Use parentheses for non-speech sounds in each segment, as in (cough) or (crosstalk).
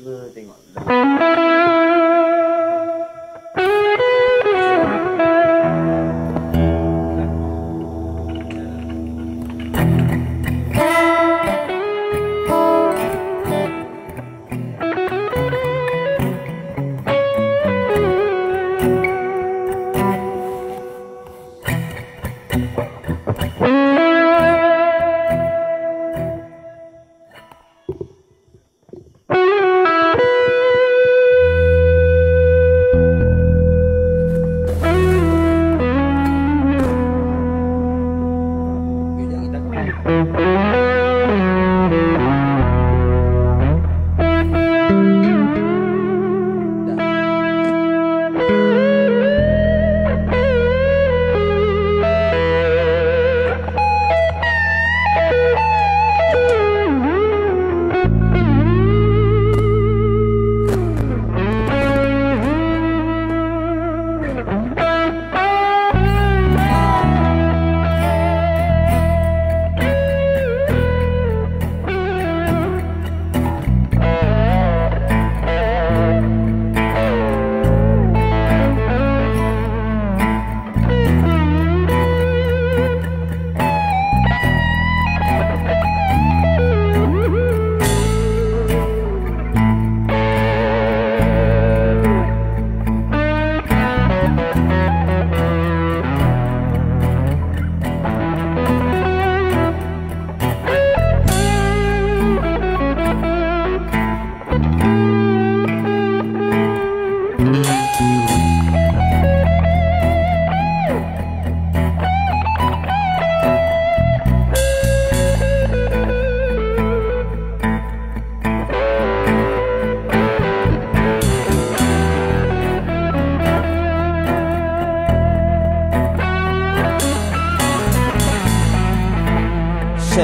Cuba tengok. Share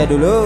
dulu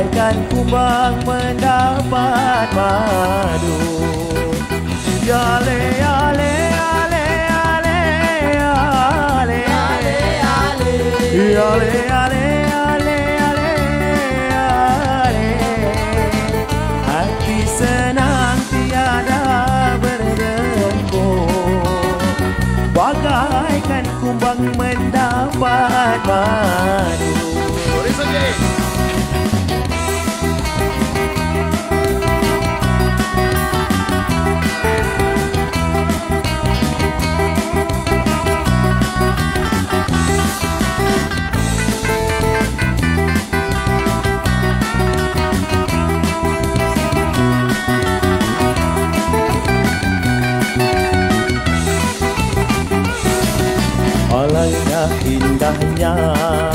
Bagaikan kumbang mendapat madu Yale, yale, yale, yale, yale, yale, yale, yale, yale, yale. Hati senang tiada berdengkur Bagaikan kumbang mendapat madu நான்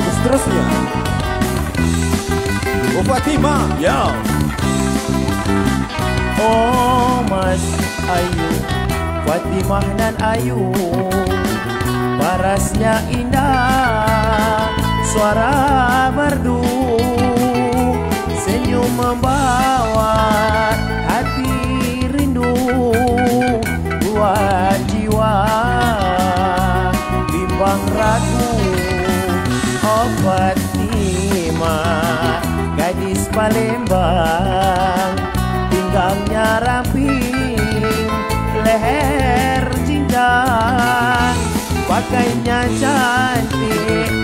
Lagu seterusnya. Oh Fatima. Ya Oh Mas Ayu. Fatimah dan Ayu. Parasnya indah. Suara merdu. Senyum membawa Hati rindu. Buat Palembang. Pinggangnya ramping Leher jinjang Pakainya cantik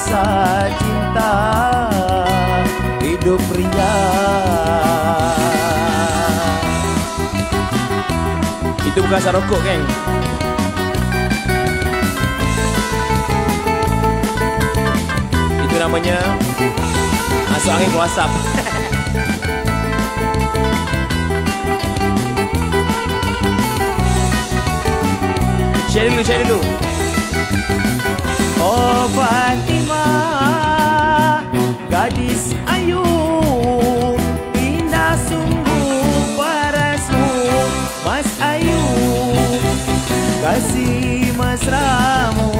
rasa cinta hidup ria. Itu bukan asal rokok itu namanya masuk angin whatsapp Share dulu, share dulu. Oh Fatima Gadis ayu Indah sungguh parasmu Mas ayu. Kasih masramu ramu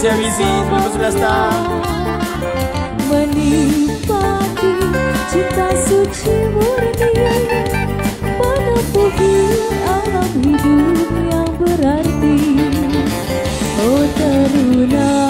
Saya Wizis, bagus sudah start Menikmati cinta suci murni Menepuhi alam hidup yang berarti. Oh teruna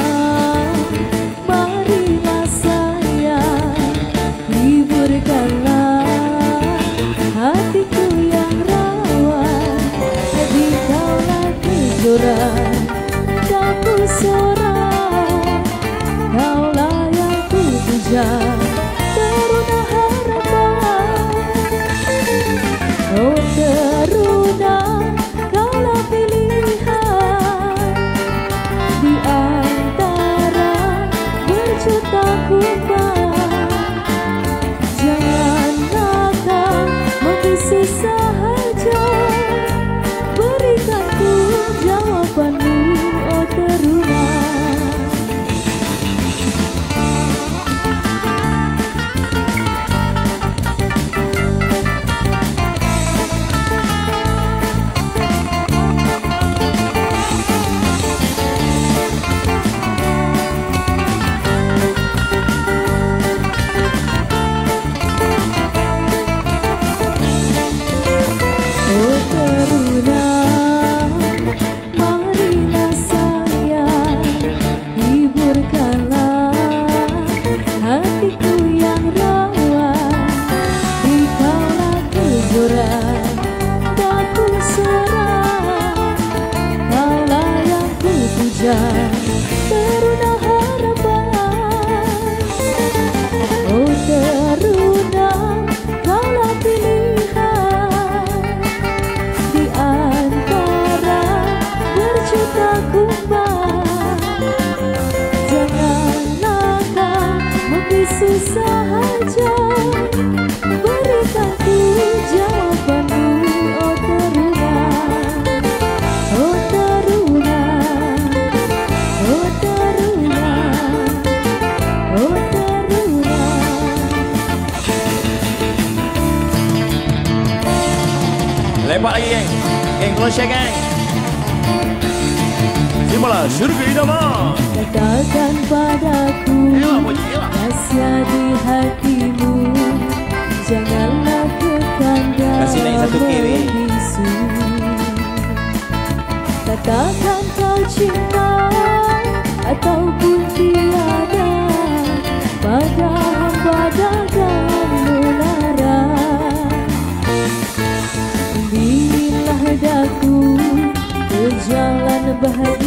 bahagia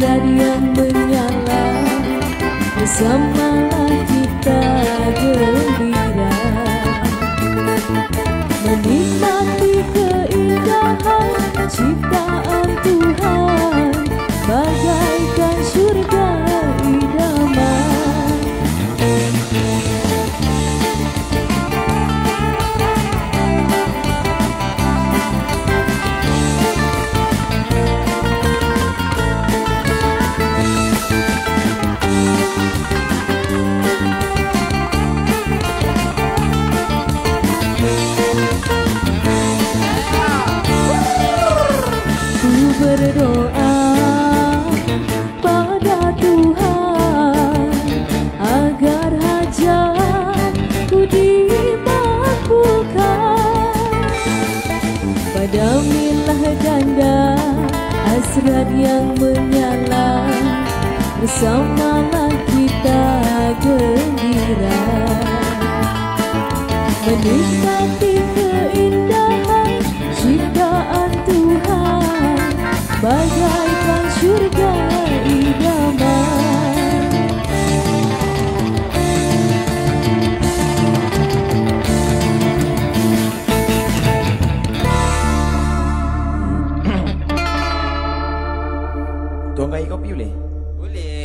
yang menyala. Bersamalah kita gembira hasrat yang menyala. Bersamalah kita gembira. Menikmati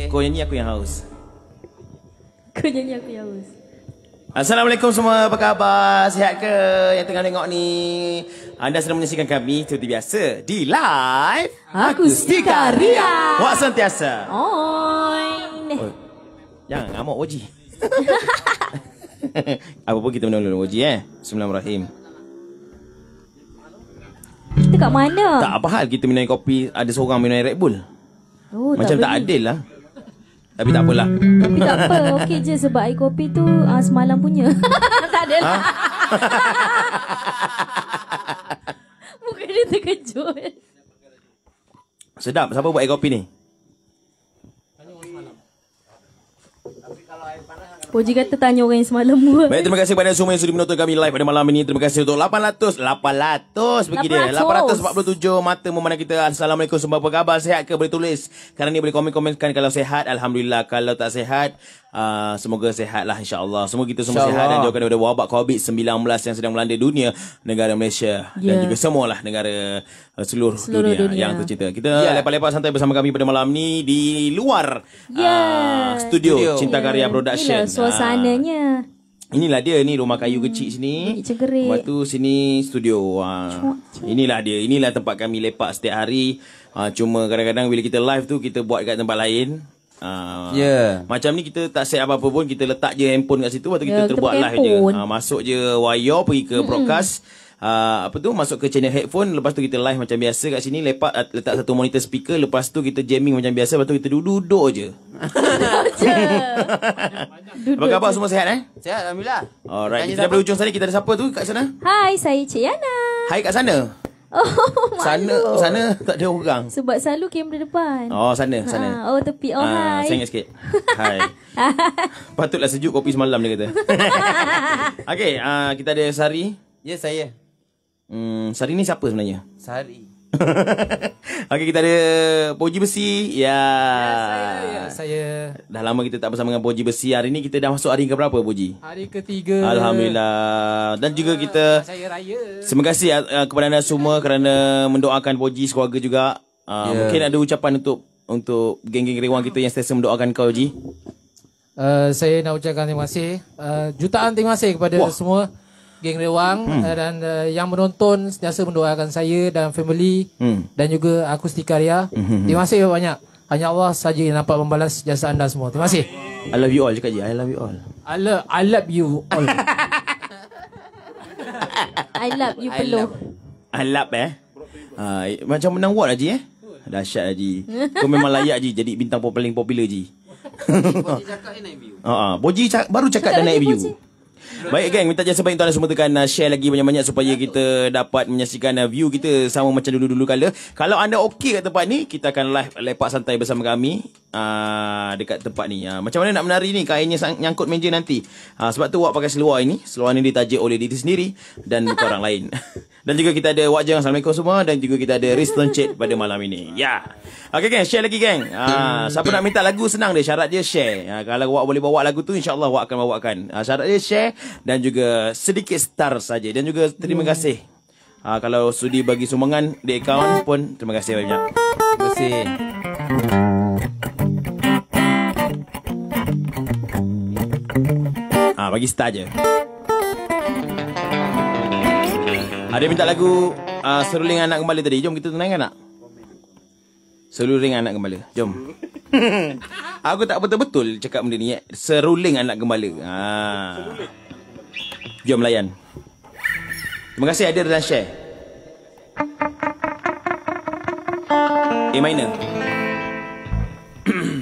Kau nyanyi aku yang haus. Kau nyanyi aku yang haus. Assalamualaikum semua, apa khabar? Sihat ke yang tengah tengok ni? Anda sedang menyaksikan kami seperti biasa di live Akustika Ria. Wak sentiasa. Oin. Oh, jangan ngamuk Oji. (laughs) apa pun kita menolong Oji eh. Bismillahirrahmanirrahim. Kita kat mana? Tak apa hal kita minum kopi ada seorang minum air Red Bull. Oh, Macam tak beli. adil lah. Tapi tak apalah. Tapi tak apa, okey je sebab air kopi tu uh, semalam punya. (laughs) tak ada lah. (laughs) Muka dia terkejut. Sedap. Siapa buat air kopi ni? Poji kata tanya orang yang semalam buat. Baik, terima kasih kepada semua yang sudi menonton kami live pada malam ini. Terima kasih untuk 800. 800 bagi dia. 800. 847 mata memandang kita. Assalamualaikum semua. Apa khabar? Sehat ke? Boleh tulis. Karena ni boleh komen-komenkan kalau sehat. Alhamdulillah. Kalau tak sehat, uh, semoga sehat lah insyaAllah. Semoga kita semua sehat dan jauhkan daripada wabak COVID-19 yang sedang melanda dunia. Negara Malaysia. Dan Ya. juga semualah negara uh, seluruh, Seluruh dunia, dunia. yang tercinta. Kita Ya. lepak-lepak santai bersama kami pada malam ni di luar Ya. uh, studio, Studio. Cinta Karya Production. Inilah suasananya. Inilah dia ni rumah kayu kecil sini. Cegerik. Lepas tu sini studio. Ha. Inilah dia. Inilah tempat kami lepak setiap hari. Ha, cuma kadang-kadang bila kita live tu kita buat kat tempat lain. Ha, Ya. Macam ni kita tak set apa-apa pun kita letak je handphone kat situ lepas tu kita Ya, kita terbuat pakai live je. handphone. Ha, masuk je wire pergi ke broadcast. Uh, apa tu masuk ke channel headphone lepas tu kita live macam biasa kat sini lepak uh, letak satu monitor speaker lepas tu kita jamming macam biasa lepas tu kita duduk-duduk je. Apa khabar semua sihat eh? Sihat Alhamdulillah. Alright, kita dah siapa? pada ujung sana kita ada siapa tu kat sana? Hai, saya Cik Yana. Hai kat sana. Oh, (laughs) Sana malu. sana tak ada orang. Sebab selalu kamera depan. Oh sana sana. Ha, oh, tepi. Oh, Ah, hai. Ingat sikit. Hai. (laughs) Patutlah sejuk kopi semalam dia kata. (laughs) Okey, uh, kita ada Sari. Ya saya. Hmm, Sari ni siapa sebenarnya? Sehari. (laughs) Okey, kita ada Poji Besi. Ya. Ya, saya Dah lama kita tak bersama dengan Poji Besi. Hari ni kita dah masuk hari ke berapa Poji? hari ketiga. Alhamdulillah. Dan juga kita Saya raya. Terima kasih uh, kepada anda semua kerana mendoakan Poji sekeluarga juga. Uh, Ya. yeah. Mungkin ada ucapan untuk untuk geng-geng rewang kita yang sentiasa mendoakan kau Ji. Uh, saya nak ucapkan terima kasih. Uh, jutaan terima kasih kepada. Wah. semua geng Rewang hmm. uh, dan uh, yang menonton sentiasa mendoakan saya dan family Hmm. dan juga Akustika Ria. Terima kasih banyak. Hanya Allah saja yang dapat membalas jasa anda semua. Terima kasih. I love you all cakap je. I love you all. I love, I love you all. (laughs) I love you peluh. I love eh. Ha, macam menang award Haji eh. Dahsyat Haji. Kau memang layak Haji jadi bintang paling popular Haji. Boji cakap naik view. Ha, (laughs) Boji cak, baru cakap, Cakap dah naik view. Boji. Baik geng, minta jasa baik tuan semua tekan uh, share lagi banyak-banyak supaya kita dapat menyaksikan uh, view kita sama macam dulu-dulu kala. Kalau anda okey kat tempat ni, kita akan live lepak santai bersama kami uh, dekat tempat ni. Uh, macam mana nak menari ni kainnya nyangkut meja nanti. Uh, sebab tu Wak pakai seluar ini. Seluar ni ditajuk oleh diri sendiri dan orang lain. (laughs) Dan juga kita ada Wak Jeng, Assalamualaikum semua. Dan juga kita ada Riz Toncet pada malam ini. Ya. Okay geng, share lagi geng. Uh, siapa nak minta lagu senang dia. Syarat dia share. Uh, kalau Wak boleh bawa lagu tu, insyaAllah Wak akan bawakan. Uh, syarat dia share dan juga sedikit star saja. Dan juga terima kasih. Uh, kalau sudi bagi sumbangan di akaun pun, terima kasih banyak. Terima kasih. Ah, bagi star je. Ada minta lagu uh, Seruling Anak Gembala tadi. Jom kita tunangkan tak? Seruling Anak Gembala. Jom. (laughs) Aku tak betul-betul cakap benda ni. Eh. Seruling Anak Gembala. Ah. Jom layan. Terima kasih ada dan share. A minor. (clears throat)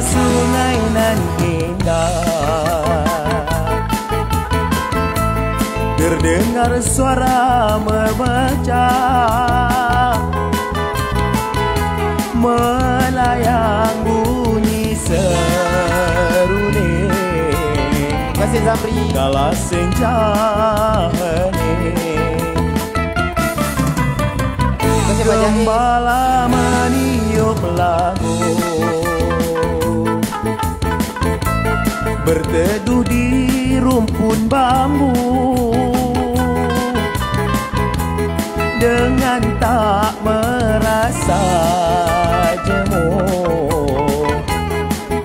sungai nan indah Terdengar suara memecah. Melayang bunyi Terima kasih Zamri. Kala senja hening. Gembala meniup lagu Berteduh di rumpun bambu. Dengan tak merasa jemu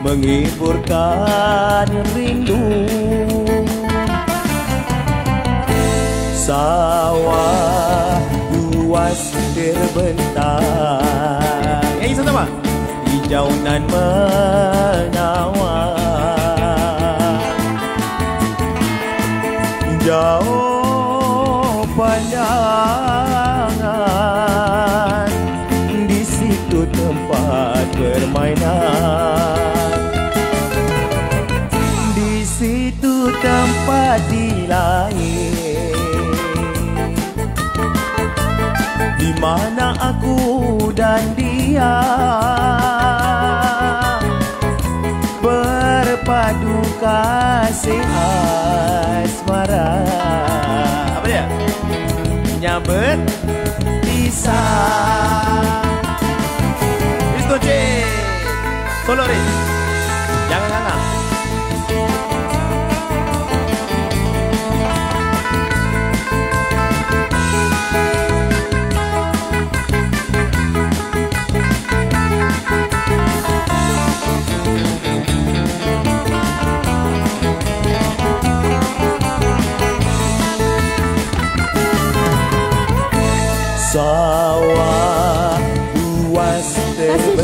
Menghiburkan rindu. Sawah luas terbentang. Hijau nan menawan Jauh pandangan Di situ tempat permainan. Di situ tempat dilahir di mana aku dan dia kasih asmara. Apa dia? Nyabet pisah.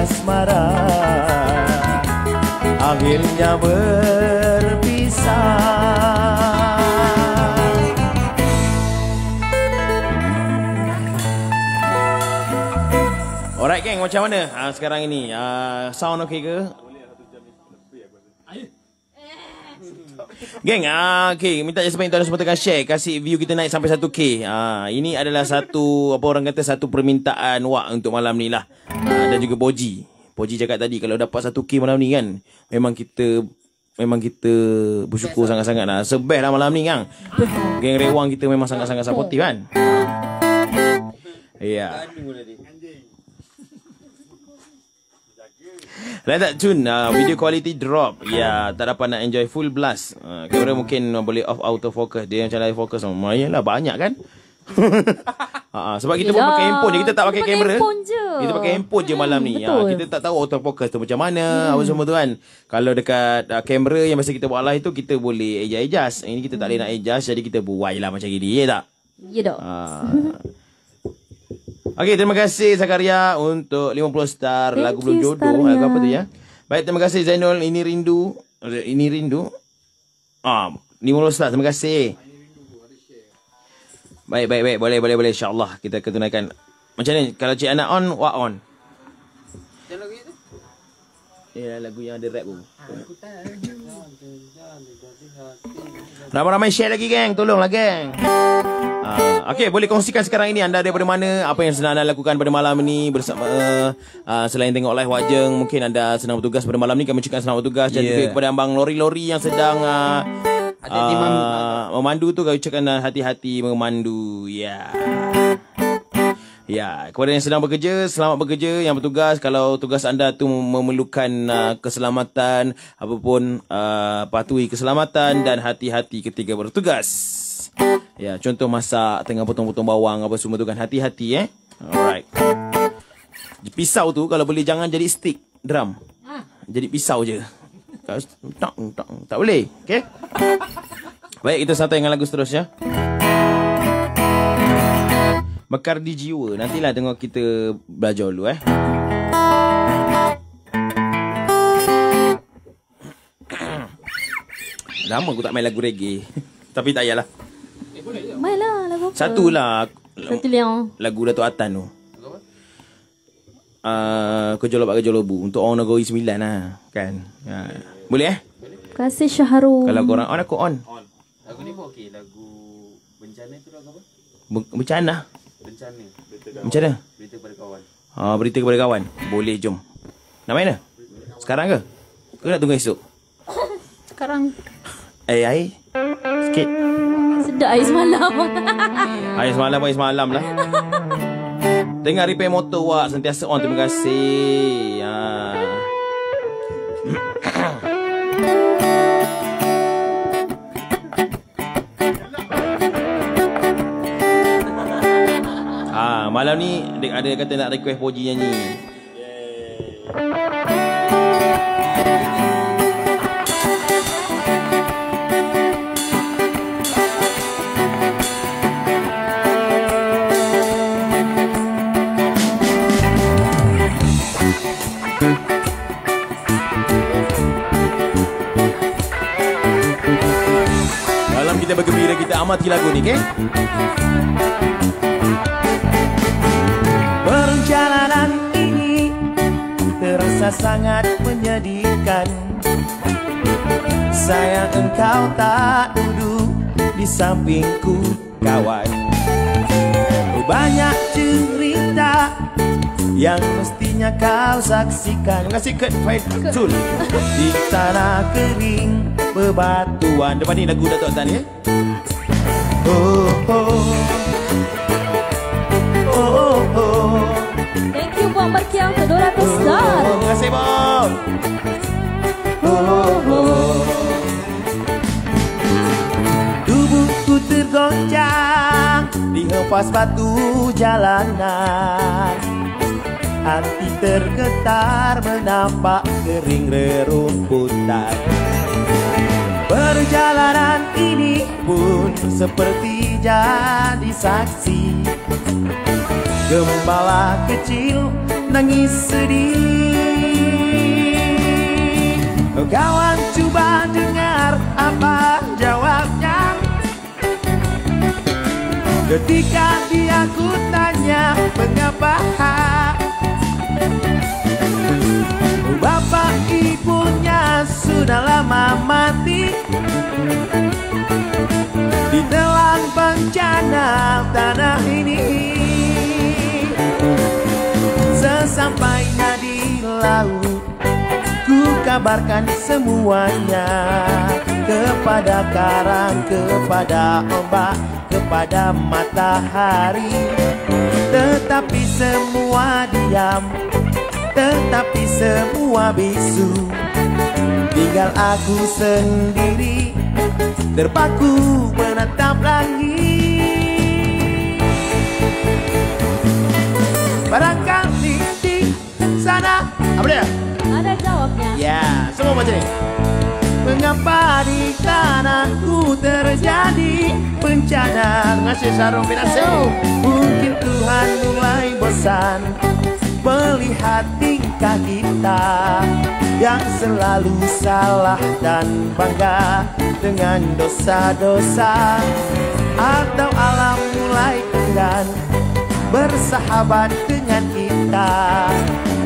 asmara. Akhirnya berpisah. Alright geng macam mana? Ha, sekarang ini. Ha, sound okey ke? Geng, ah okay, minta je sebanyak tuan semua tekan share kasih view kita naik sampai 1k. Ah ini adalah satu apa orang kata satu permintaan wak untuk malam ni lah. Ah, dan juga Boji. Boji cakap tadi kalau dapat 1k malam ni kan, memang kita memang kita bersyukur sangat-sangat lah. Sebeh lah malam ni kan. Geng Rewang kita memang sangat-sangat supportive kan. Ya. Lain tak Jun uh, Video quality drop. Ya yeah, Tak dapat nak enjoy full blast. Uh, Kamera mungkin uh, Boleh off auto focus. Dia macam live focus. Lumayan lah banyak kan? Uh, (laughs) Sebab kita pun Yelah. pakai handphone je. Kita tak pakai Kita pakai kamera. je. Kita pakai handphone je malam ni. Betul. uh, Kita tak tahu auto focus tu macam mana Apa semua tu kan. Kalau dekat uh, kamera Yang biasa kita buat live tu Kita boleh adjust. Ini kita tak boleh nak adjust Jadi kita buat lah macam gini. Ya tak? Ya dah. Ah. (laughs) Okey, terima kasih Zakaria untuk 50 star Thank lagu Belum Jodoh. Zakaria. Lagu apa tu ya? Baik, terima kasih Zainul. Ini rindu. Ini rindu. Ah, 50 star. Terima kasih. Baik, baik, baik. Boleh, boleh, boleh. InsyaAllah kita akan tunaikan. Macam ni, kalau Cik Ana on, what on? Ya, lagu yang ada rap tu. Ramai-ramai share lagi, geng. Tolonglah, geng. Uh, okay, boleh kongsikan sekarang ini anda daripada mana? Apa yang sedang anda lakukan pada malam ini bersama uh, uh, selain tengok live wajeng, mungkin anda sedang bertugas pada malam ini. Kami ucapkan selamat bertugas dan Yeah. juga kepada abang lori-lori yang sedang uh, Hati-hati, uh, memandu tu kami ucapkan uh, hati-hati memandu. Ya. Ya, kepada yang sedang bekerja, selamat bekerja yang bertugas. Kalau tugas anda tu memerlukan uh, keselamatan, apapun uh, patuhi keselamatan dan hati-hati ketika bertugas. Ya, contoh masak tengah potong-potong bawang apa semua tu kan hati-hati eh. Alright. Pisau tu kalau boleh jangan jadi stick drum. Jadi pisau je. Tak tak tak, tak boleh. Okey. Baik, kita santai dengan lagu seterusnya. Mekar di jiwa. Nantilah tengok kita belajar dulu eh. Lama aku tak main lagu reggae. Tapi tak payahlah. Main lah lagu apa? Satu lah. Satu yang. lagu Datuk Atan tu. Uh, kerja lobat kerja lobu. Untuk orang negeri sembilan lah kan? Uh, boleh eh? Kasih Syahrul. kalau korang on aku on. Lagu ni pun okey. Lagu bencana tu lagu apa? Be- bencana Bencana. macam mana Berita pada kawan. uh, berita kepada kawan. Boleh jom. Nak main dah sekarang ke? Ke nak tunggu esok? Sekarang. Eh ai sikit sedap air semalam. (laughs) Hari semalam, hari semalam lah. Tengah repair motor wak sentiasa on. Terima kasih. Ha. (coughs) Ah, malam ni ada kata nak request Poji nyanyi. Malam amati lagu ni, okey? Perjalanan ini terasa sangat menyedihkan Sayang engkau tak duduk di sampingku kawan Banyak cerita yang mestinya kau saksikan Terima kasih Kurt Faizul. Di tanah kering bebatuan Depan ni lagu Datuk Atan ya. Oh oh Oh oh Thank you Puan Barkiang ke 200 star. Terima kasih Bob. Tubuhku tergoncang di hempas batu jalanan Hati tergetar menampak kering rerumputan perjalanan ini pun seperti jadi saksi. Gembala kecil nangis sedih. Kawan cuba dengar apa jawabnya. Ketika dia ku tanya mengapa Bapak ibunya sudah lama mati. Ditelan bencana tanah ini. Sesampainya di laut Ku kabarkan semuanya. Kepada karang, kepada ombak Kepada matahari. Tetapi semua diam Tetapi semua bisu Tinggal aku sendiri. Terpaku menatap langit. Barangkali di sana. Apa dia? Ada jawabnya. Ya, semua macam ni. Mengapa di tanahku terjadi bencana? Ngasih sarung binasa Mungkin Tuhan mulai bosan Melihat tingkah kita Yang selalu salah dan bangga Dengan dosa-dosa. Atau alam mulai enggan Bersahabat dengan kita.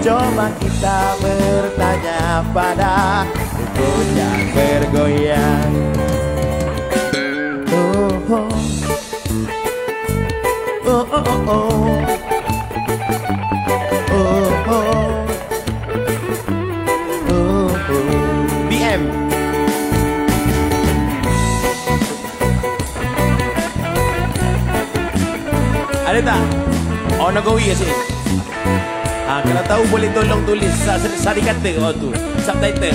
Coba kita bertanya pada goyang bergoyang. Oh oh. Oh oh oh oh Ada tak? Onagowi kat sini. Ha, kalau tahu boleh tolong tulis sa- sari kata oh tu. Subtitle.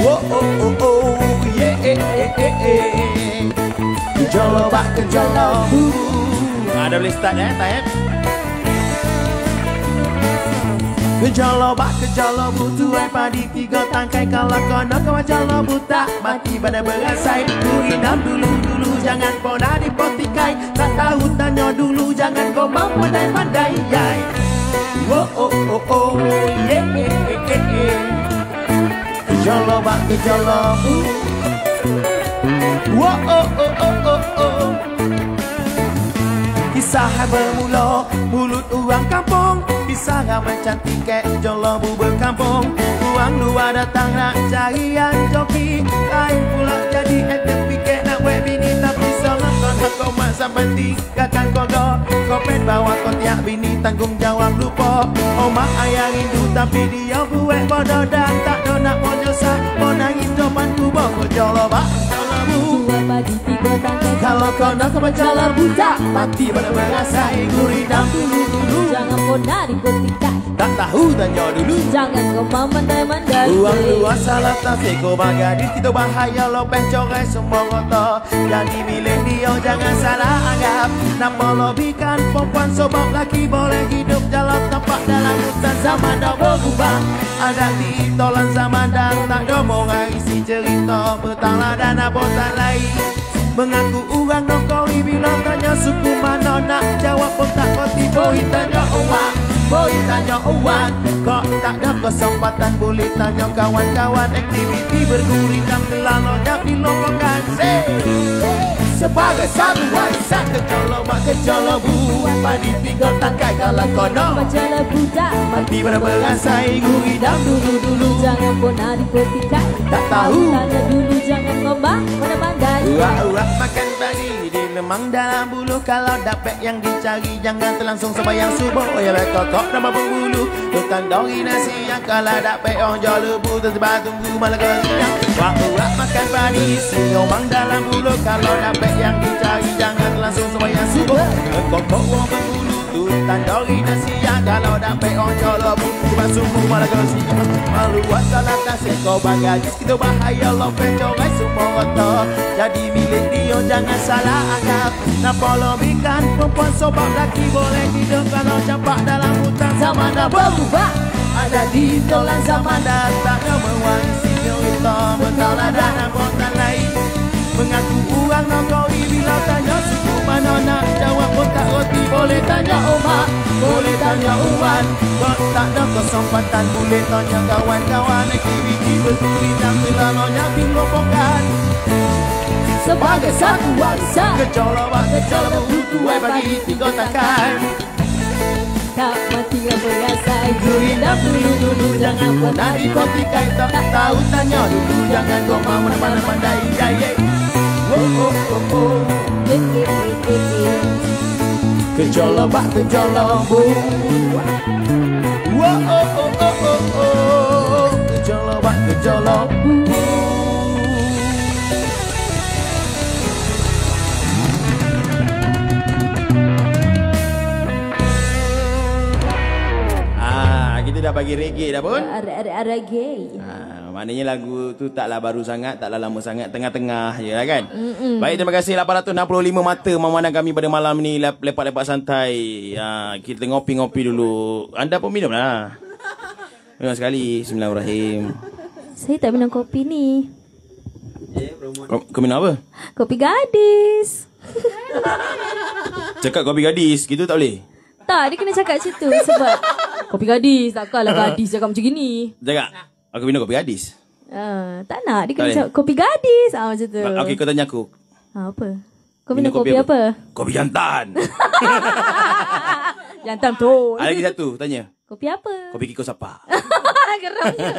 Oh oh oh oh yeah eh eh eh eh Kejolo bak kejolo Ha, dah boleh start eh, tak eh? Kejolo bak kejolo butu ai padi tiga tangkai kalau kau jolo buta mati pada berasai Kuridam dulu dulu jangan kau dah dipotikai tak tahu tanya dulu jangan kau pandai-pandai yai. Oh oh oh oh yeah eh eh eh eh Kejolo bak kejolo. Oh oh oh oh oh Kisah bermula mulut orang kampung. Kisah ramai cantik kek jolobu berkampung. Uang luar datang nak cari yang joki. Lain pula jadi etek nak kau masa penting Kakak kau pen bawa kau tiap bini tanggung jawab lupa. Oh mak ayah rindu tapi dia buat bodoh Dan tak nak mau nyesah Mau nangis depan ku bawa joloba kalau kau nak berjalan buta Mati pada merasai guridam dulu-dulu Jangan kau dari kotikai Tak tahu tanya dulu. Jangan kau memandai-mandai. Uang luar salah tak seko bagai kita bahaya lopeh corai semua kota Jadi milik dia jangan salah anggap. Nak melobikan perempuan sebab laki boleh hidup jalan tapak dalam hutan zaman dah berubah. Ada di tolan zaman dan tak ada orang isi cerita Bertanglah dan abotan lain Mengaku orang nongkori bila tanya suku mana nak jawab pun tak pasti Boy tanya uang, boy tanya uang Kok tak ada kesempatan boleh tanya kawan-kawan. Aktiviti berguringan melalui di lombakan Sebagai satu warisan kejolo mak kejolo bu Padi tiga tangkai kalau kono Bacalah budak Mati pada berasai guridam dulu-dulu. Jangan kau dari kotikai Tak tahu. Tanya dulu jangan ngomong Pandai-pandai Urak-urak makan pagi di lemang dalam bulu Kalau dapat yang dicari jangan terlangsung sembahyang subuh. Oh ya baik kokok nama berbulu Tutan dori nasi yang kalau dapat orang jual lebu Tersebar tunggu malah kesiang Urak-urak makan pagi si lemang dalam bulu Kalau dapat yang dicari jangan terlangsung sembahyang subuh. Kokok orang berbulu Tutan dori nasi yang kalau orang jual lebu Tersebar tunggu malah kesiang Malu buat salah kasih kau bagai Kita bahaya lopet corai semua rata Jadi milik dia jangan salah anggap. Nak polemikkan perempuan sobak laki Boleh hidup kalau campak dalam hutan Zaman dah berubah. Ada di dolan zaman dah Tak ada mewarisi cerita Bertalah dan anggota lain Mengaku orang nongkori bila tanya suku mana nak jawab. Pun tak roti Boleh tanya omak, boleh tanya uan Kok tak ada kesempatan boleh tanya kawan-kawan. Aktiviti berduri dan selanonya bingopokan Sebagai satu warisan Kejolo bak kejolo butuh bagi tiga takkan Tak mati yang berasai Itu indah dulu-dulu Jangan pernah dikopikan Tak tahu tanya dulu. Jangan kau mau pandai-pandai Ya ya Oh oh oh oh Kejolok bak kejolok bu Wah oh oh oh oh oh Kejolok bak kejolok bu Ah, kita dah bagi reggae dah pun. Ada-ada gay. Ha, maknanya lagu tu taklah baru sangat, taklah lama sangat, tengah-tengah je lah kan. Mm-mm. Baik, terima kasih 865 mata memandang kami pada malam ni lep- lepak-lepak santai. Ha, kita ngopi-ngopi dulu. Anda pun minum lah. Minum sekali. Bismillahirrahmanirrahim. Saya tak minum kopi ni. Kau, kau minum apa? Kopi gadis. (laughs) Cakap kopi gadis, gitu tak boleh? Tak, dia kena cakap macam tu sebab kopi gadis. Takkanlah gadis cakap macam gini. Cakap, aku minum kopi gadis. Uh, tak nak, dia kena cakap kopi gadis. Ah macam tu. Okey, kau tanya aku. Ha, apa? Kau minum, kopi, apa? Kopi jantan. (laughs) Jantan tu. Ada lagi satu, tanya. Kopi apa? Kopi kiko siapa? (laughs) Geramnya. (laughs)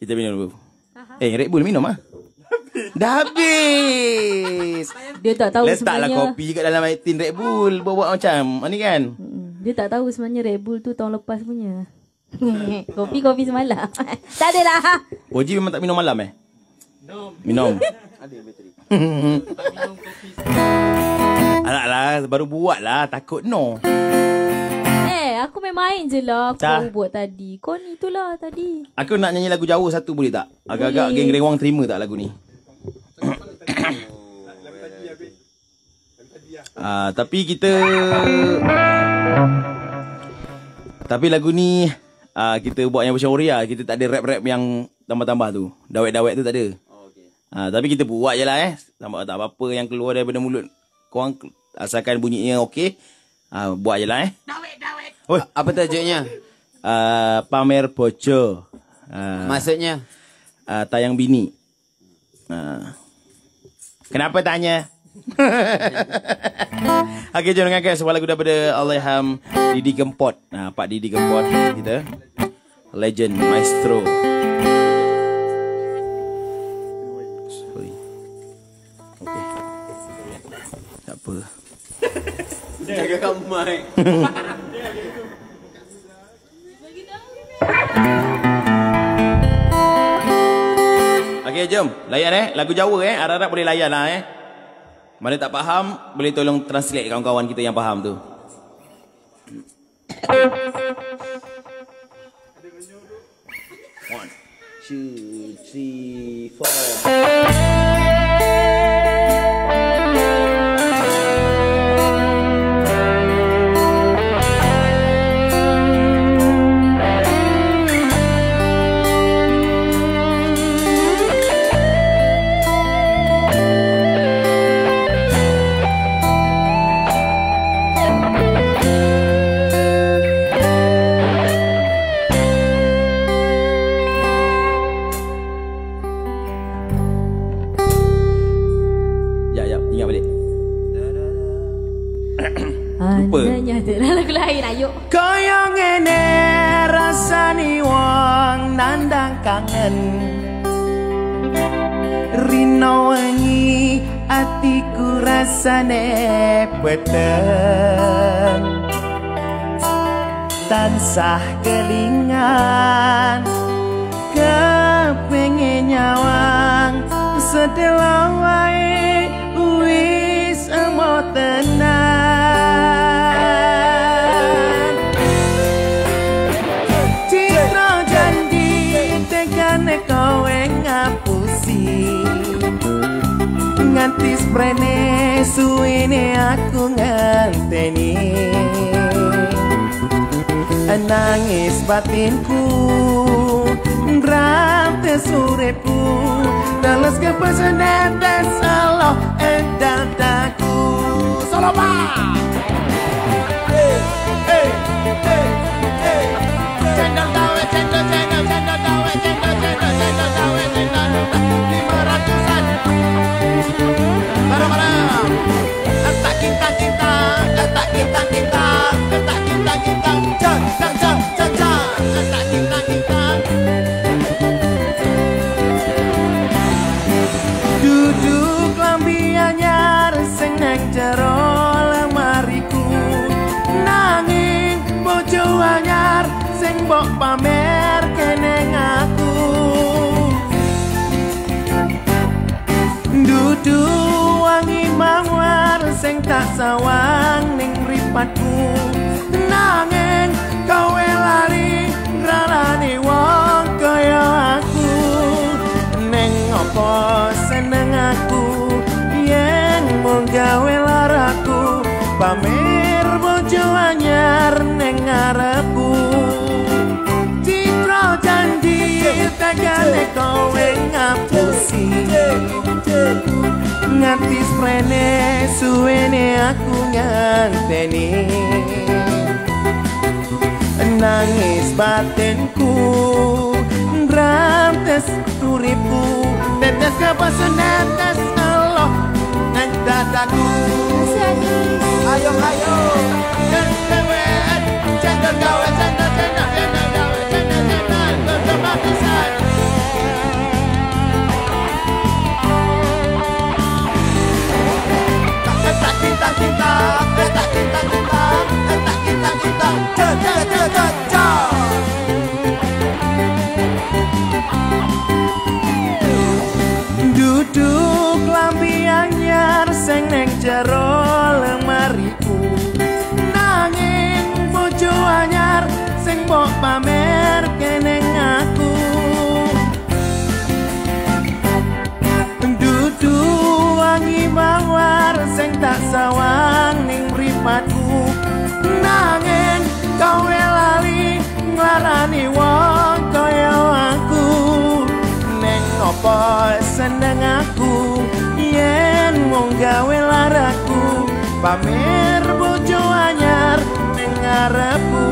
Kita minum dulu. Eh, Red Bull minum ah. Dah habis. Dia tak tahu Letaklah sebenarnya. kopi kat dalam air tin Red Bull. Buat-buat macam ni kan. Dia tak tahu sebenarnya Red Bull tu tahun lepas punya. (laughs) Kopi-kopi semalam. (laughs) tak ada lah. Oji memang tak minum malam eh? Minum. (laughs) Ada bateri. Alah lah, baru buat lah. Takut no. Eh, aku main main je lah. Aku Dah. baru buat tadi. Kau ni itulah tadi. Aku nak nyanyi lagu jauh satu boleh tak? Agak-agak Boleh. geng Rewang terima tak lagu ni? (coughs) Ah, tapi kita Tapi lagu ni ah, kita buat yang bersyauriah, kita tak ada rap-rap yang tambah-tambah tu. Dawet-dawet tu tak ada. Oh, okey. Ah, tapi kita buat je lah eh. Tak, tak apa-apa yang keluar daripada mulut korang asalkan bunyinya okey. Ah, buat je lah eh. Dawet-dawet. Oi, Apa tajuknya? ah, pamer poco. Ah, Maksudnya? uh, tayang bini. Uh. Kenapa tanya? (laughs) Okey, jom dengarkan sebuah lagu daripada Allahyarham Didi Kempot. Nah, Pak Didi Kempot kita. Legend, maestro. Jaga kat mic. Okey, jom. Layan eh. Lagu Jawa eh. Harap-harap boleh layan lah eh. Mana tak faham, boleh tolong translate kawan-kawan kita yang faham tu. One, two, three, four. Lain. Ayo. Kaya ngene rasani wong nandang kangen Rino wengi atiku rasane peteng Tansah kelingan Kepengen nyawang Setelah wae Wis Nganti sprene suwene aku nganteni. Nangis batinku Berantai surepku Dalas kepesanan dan Edan daku Solo pak Hey, hey, hey, hey. Ratusan. Pamer Duduk wangi mawar sing tak sawang ning mripatku Nanging kowe lari rarane wong kaya aku. Neng apa seneng aku? Yen mung gawe laraku pamer bojo anyar neng ngarepku janji tegane kowe ngapusi Nganti sprene suwene aku nganteni nangis batinku Rantes uripku Tetes kepasan netes Allah Nang dadaku Ayo ayo Cendewet Cendel gawe cendel cendel cendel gawe cendel cendel Berkemakisan Tak cinta cinta Tak cinta Duduk wangi mawar sing tak sawang ning mripatku Nanging kowe lali nglarani wong kaya aku. Neng apa seneng aku? Yen mung gawe laraku. Pamer bojo anyar ning ngarepku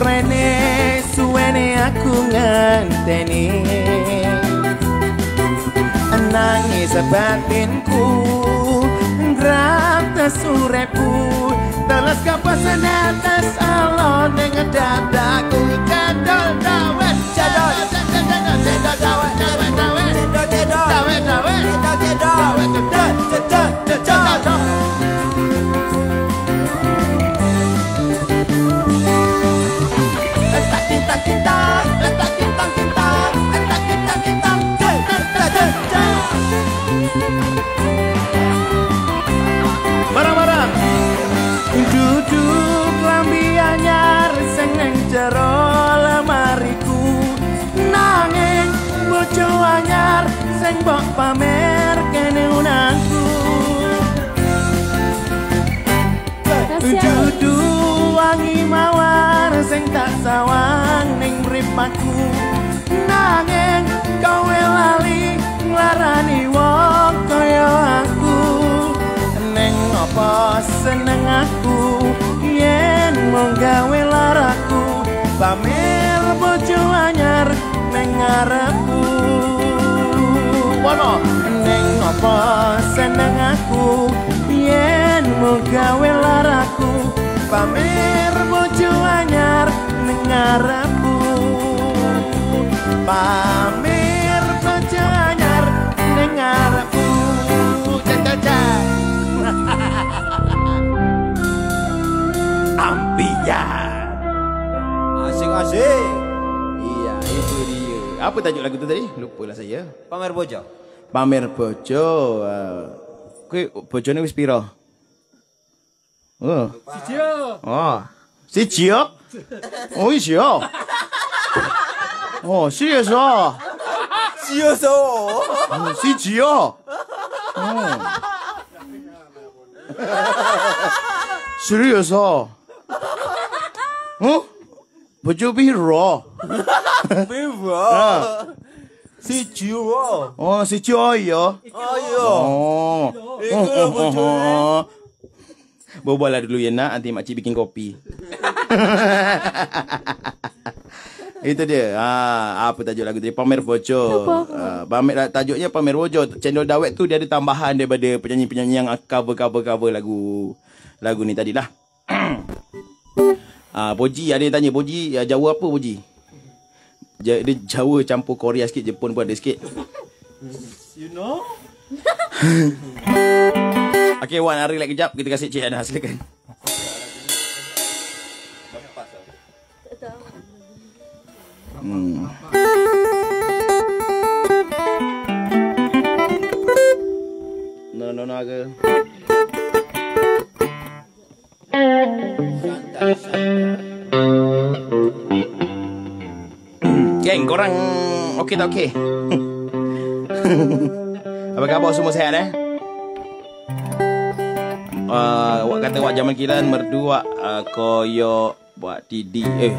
rene suwene aku ngenteni Nangis batinku Ngerap tas urepu Telas kapas atas alon Dengan dadaku Kedol dawet Cedol Cedol Cedol Cedol Cedol Cedol Cedol Cedol Cedol Cedol Cedol Cedol Cedol Cedol Cedol Cedol Barang-barang Duduk lambi anyar sing nang jero lemariku. Nanging bojo anyar sing mbok pamer kene unangku Duduk wangi mawar sing tak sawang ning mripatku Nanging kowe lali nglarani wong kaya aku. Neng apa seneng aku? Yen mung gawe laraku pamer bojo anyar neng ngarepku. Wono. Neng apa seneng aku? Yen mung gawe laraku pamer bojo ngarepku pamer bojo anyar neng ngarepku Cak-cak-cak (laughs) Ambiar Asik-asik. Iya, itu dia. Apa tajuk lagu tu tadi? Lupalah saya. Pamer bojo. Pamer bojo. Uh, Kowe bojo ni wis pira? Oh. Sijio. Oh. Sijio? Oh, sijio. Oh, serius ah. Serius oh. Oh, Sijio. Oh. Serius ah. Oh? Bojo pira? Viva. Si jiwa. Oh, Sijio ya. Ayo. Oh. Oh, oh, oh, oh. Berbual lah dulu ya nak Nanti makcik bikin kopi (laughs) Itu dia. Ha, apa tajuk lagu tadi? Pamer Bocor. Ha, pamer tajuknya Pamer Bocor. Channel Dawet tu dia ada tambahan daripada penyanyi-penyanyi yang cover-cover cover lagu lagu ni tadi lah. (coughs) Ah, Boji ada yang tanya Boji ya, Jawa apa Boji? Dia Jawa campur Korea sikit, Jepun pun ada sikit. You know? (laughs) Okay, Wan, hari lagi kejap. Kita kasih Cik Ana, silakan. Hmm. No, no, no, ke? (coughs) Geng, korang okey tak okey? (laughs) Apa khabar semua sihat eh? Uh, wak kata wak zaman kilan merdu wak uh, koyo buat tidi eh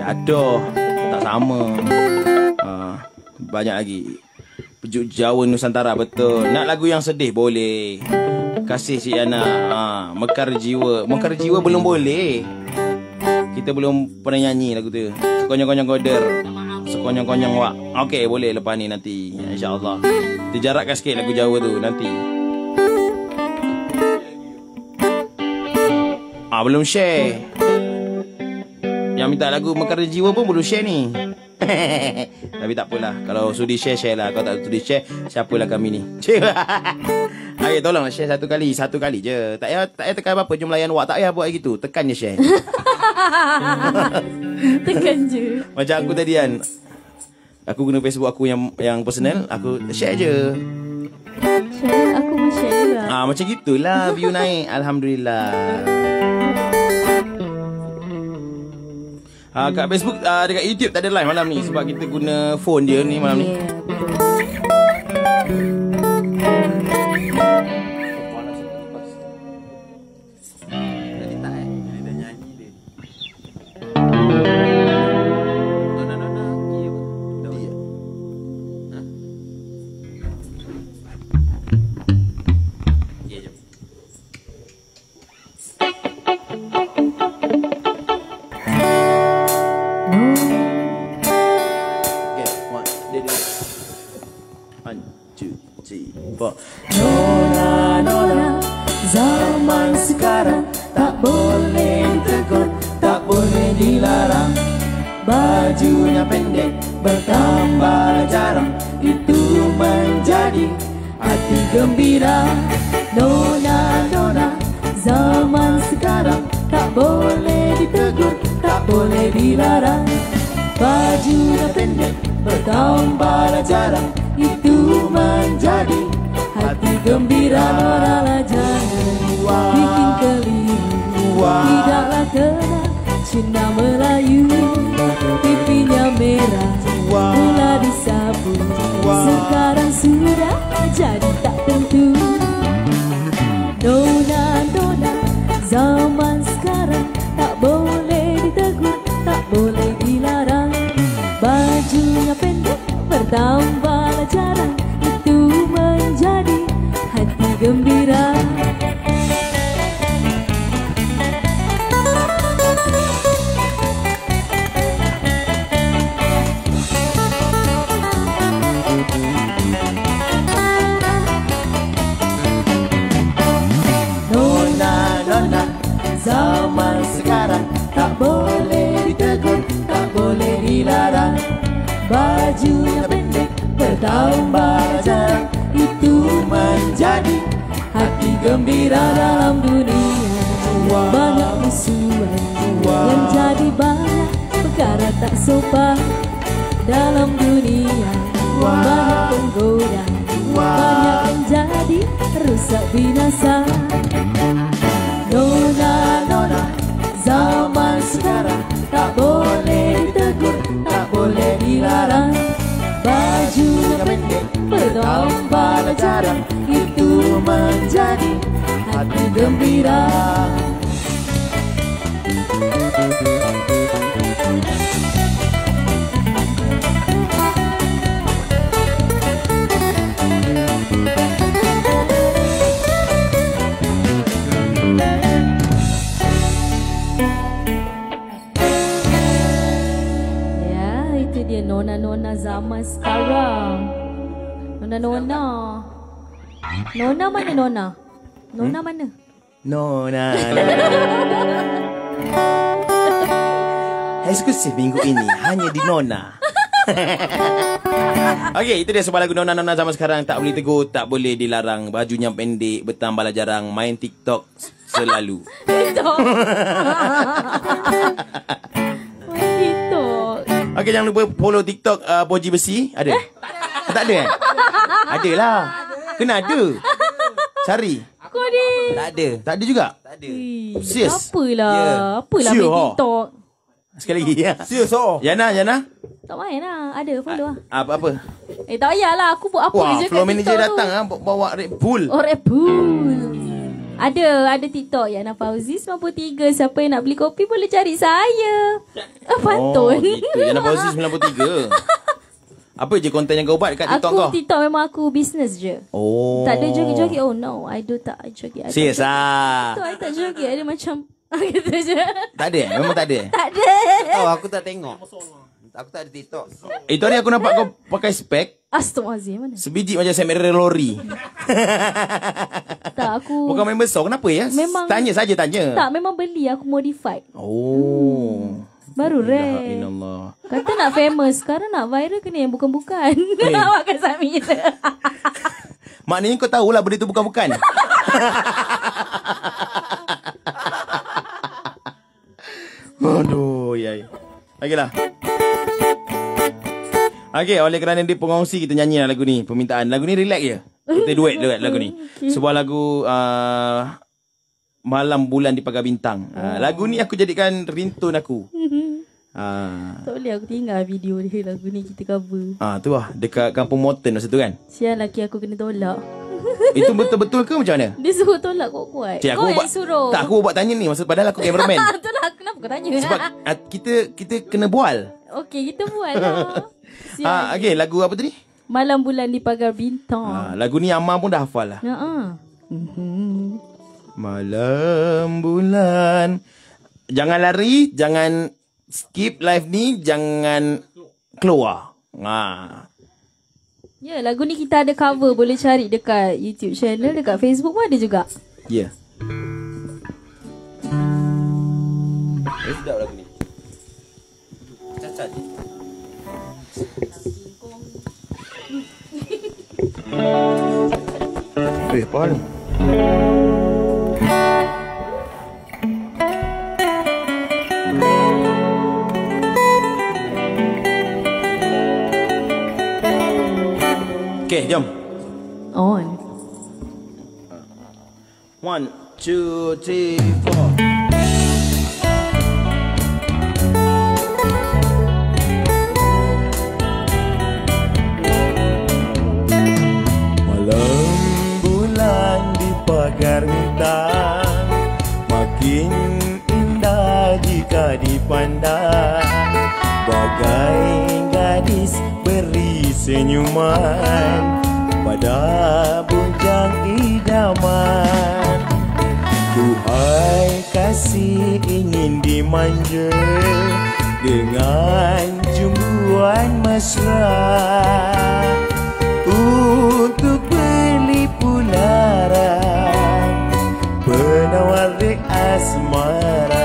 ada tak sama. Uh, banyak lagi. Pejuk Jawa Nusantara betul. Nak lagu yang sedih boleh. Kasih si Ana uh, mekar jiwa. Mekar jiwa belum boleh. Kita belum pernah nyanyi lagu tu. Sekonyong-konyong goder sekonyong-konyong wak. Okey boleh lepas ni nanti. Insyaallah. Dijarakkan sikit lagu Jawa tu nanti Ah belum share. Yang minta lagu Mekar Jiwa pun belum share ni. (laughs) Tapi tak apalah. Kalau sudi share, share lah. Kalau tak sudi share, siapalah kami ni. (laughs) Okey, tolonglah share satu kali. Satu kali je. Tak payah, tak payah tekan apa-apa. Jom layan wak. Tak payah buat gitu. Tekan je share. (laughs) Tekan je. Macam aku tadi kan. Aku guna Facebook aku yang yang personal. Aku share je. Share, aku pun share juga. Ah Macam gitulah view naik. Alhamdulillah. Ah, kat Facebook, ah, dekat YouTube tak ada live malam ni sebab kita guna phone dia ni malam ni. Yeah, Zaman Dia sebab lagu Nona Nona zaman sekarang tak boleh tegur, tak boleh dilarang, bajunya pendek, bertambahlah jarang, main TikTok selalu. (laughs) TikTok. TikTok. Okey, jangan lupa follow TikTok uh, Poji Besi. Ada? Eh? Tak ada eh? Ada lah. Kena ada. Cari. Kau ni. Tak ada. Tak ada juga. Tak ada. Serius? Apalah. Ya. Apalah Sure, main oh. TikTok. Sekali lagi ya. Serius oh. Yana, Yana. Tak main lah. Ada follow lah. Apa apa? Eh tak payahlah. Aku buat apa Wah, je kat manager TikTok datang tu. ah bawa Red Bull. Oh Red Bull. Ada, ada TikTok Yana Fauzi 93. Siapa yang nak beli kopi boleh cari saya. Ah, pantun. Oh, gitu. Yana Fauzi 93. Apa je konten yang kau buat kat TikTok aku kau? TikTok memang aku business je. Oh. Tak ada joget-joget. Oh no, I do tak I joget. I Serius joget. ah. Tu I tak joget. Ada macam (laughs) gitu je. Tak ada eh? Memang tak ada eh? (laughs) Tak ada. Oh, aku tak tengok. Aku tak ada TikTok. Itu hari aku nampak kau pakai spek Astaghfirullahaladzim mana? Sebiji macam set merah lori. Tak aku. Bukan main besar. Kenapa ya? Memang- Tanya saja tanya. Tak memang beli aku modified. Oh. Baru La rare. ilallah. Kata nak famous. Sekarang nak viral kena yang bukan-bukan. Eh. Makan sami je. Maknanya kau tahulah benda tu bukan-bukan. (laughs) Aduh, yai. Okeylah. Okey, oleh kerana dia pengongsi kita nyanyi lagu ni, permintaan. Lagu ni relax je. Kita duet (laughs) duet lagu ni. Sebuah lagu uh, Malam Bulan di Pagar Bintang. Uh, lagu ni aku jadikan ringtone aku. (laughs) Ah, tak boleh aku tinggal video dia lagu ni kita cover. ah tu lah dekat Kampung Mountain masa tu kan. Sial laki aku kena tolak. (laughs) Itu betul-betul ke macam mana? Dia suruh tolak kuat-kuat. Cik, Kau aku yang buat, suruh. Tak aku buat tanya ni maksud padahal aku cameraman. Itulah kenapa kau tanya. Sebab uh, kita kita kena bual. Okey, kita buat lah. Sial. Ah, okey, lagu apa tadi? Malam bulan di pagar bintang. Ah, lagu ni Amar pun dah hafal lah. Ha ah. Mhm. Malam bulan. Jangan lari, jangan skip live ni, jangan keluar. Ha. Ya, lagu ni kita ada cover. Boleh cari dekat YouTube channel, dekat Facebook pun ada juga. Ya. Yeah. Eh, sedap lagu ni. Cacat je. Eh, apa hal? Okay, jom. On. One, two, three, four. Jika dipandang Bagai gadis beri senyuman Pada bujang idaman. Tuhai kasih ingin dimanja Dengan jumbuan mesra. Untuk beli pulara Penawar asmara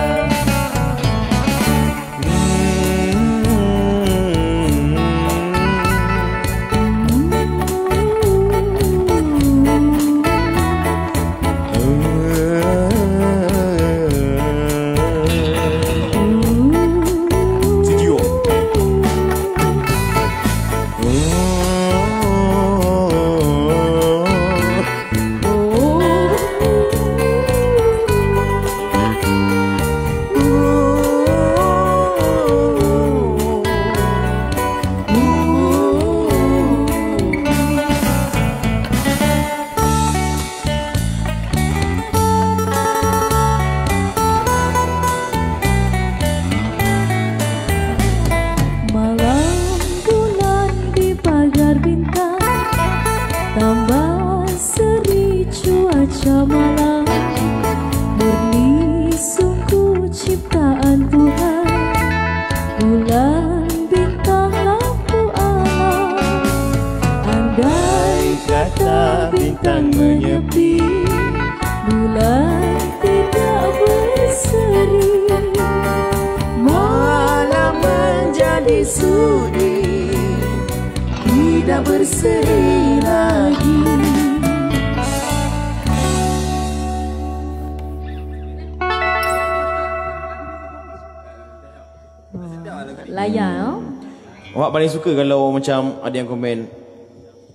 suka kalau macam ada yang komen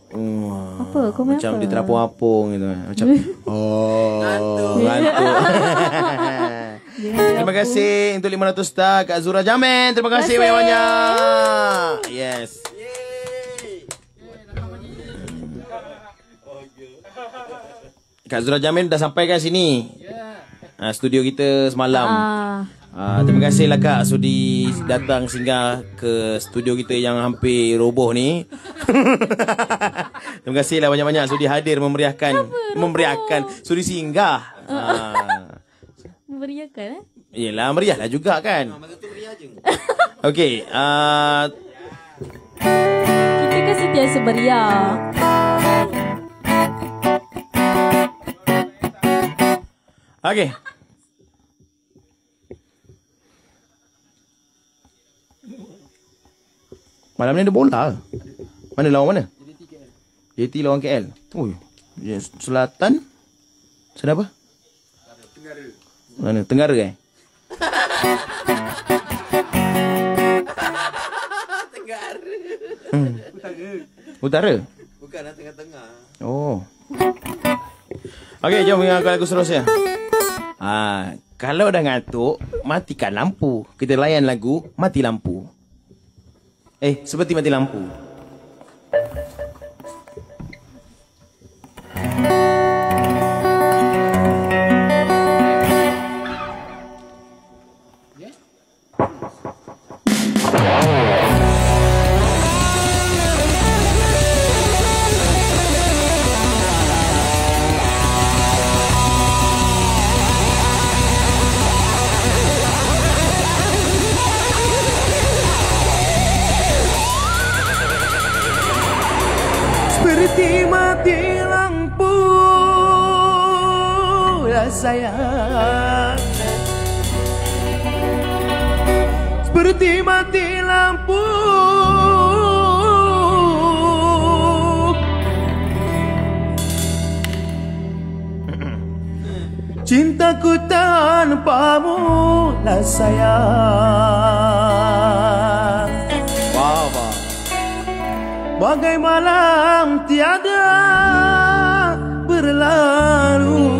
Hmm, Apa? Komen macam apa? dia terapung-apung gitu. Macam (laughs) oh, (laughs) ngantuk. Terima kasih untuk 500 star Kak Zura Jamin. Terima kasih banyak-banyak. Yes. Kak Zura Jamin dah sampai kan sini? Ah, studio kita semalam. Ah, Ah, terima kasih lah Kak sudi datang singgah ke studio kita yang hampir roboh ni. (laughs) terima kasih lah banyak-banyak sudi hadir memeriahkan memeriahkan sudi singgah. Ah. Memberiakan eh Yelah meriah lah juga kan. (laughs) Okey, ah Kita kan sentiasa meriah okey. Malam ni ada bola. Mana lawan mana? JT lawan KL. Oi, yes, Selatan. Sana apa? Tenggara. Mana? Tenggara eh? Hmm. Utara. Bukan lah tengah-tengah. Oh. Okey, jom dengan lagu seterusnya. Ah, kalau dah ngantuk, matikan lampu. Kita layan lagu Mati Lampu. Eh, seperti mati lampu. Sayang. Seperti mati lampu. (clears throat) Cintaku tanpamu lah sayang. Wow, wow. Bagai malam tiada berlalu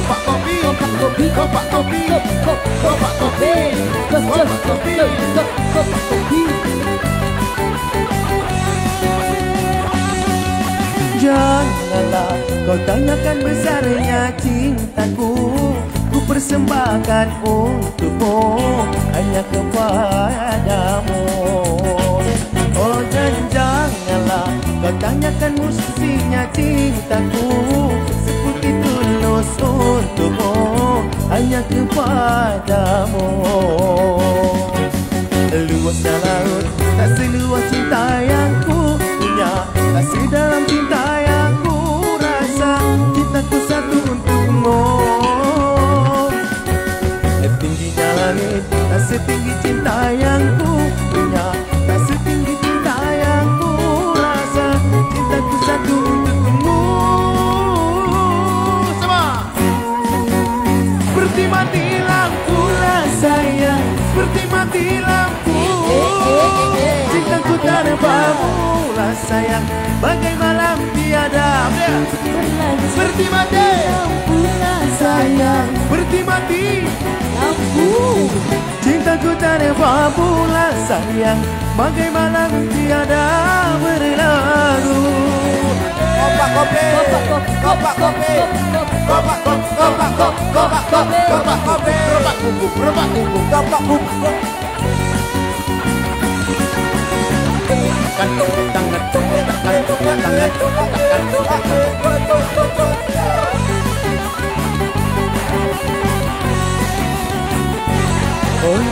Kopa kopi, kopa kopi, kopa kopi, kopa kopi, kopa kopi, kopa kopi. Janganlah kau tanyakan besarnya cintaku Ku persembahkan untukmu Hanya kepadamu Oh dan janganlah kau tanyakan mestinya cintaku Hanya kepadamu. Luasnya laut tak seluas cinta yang ku punya Tak sedalam cinta yang ku rasa. Cintaku satu untukmu tanpamu lah sayang Bagai malam tiada Seperti mati lampu lah sayang Seperti mati lampu Cintaku tanpamu lah sayang Bagai malam tiada berlalu Kopak kopi Kopak kopi Gerobak kopi Gerobak kopi Gerobak kopi Gerobak kopi Gerobak kopi kuku Gerobak kuku Gerobak kuku Oh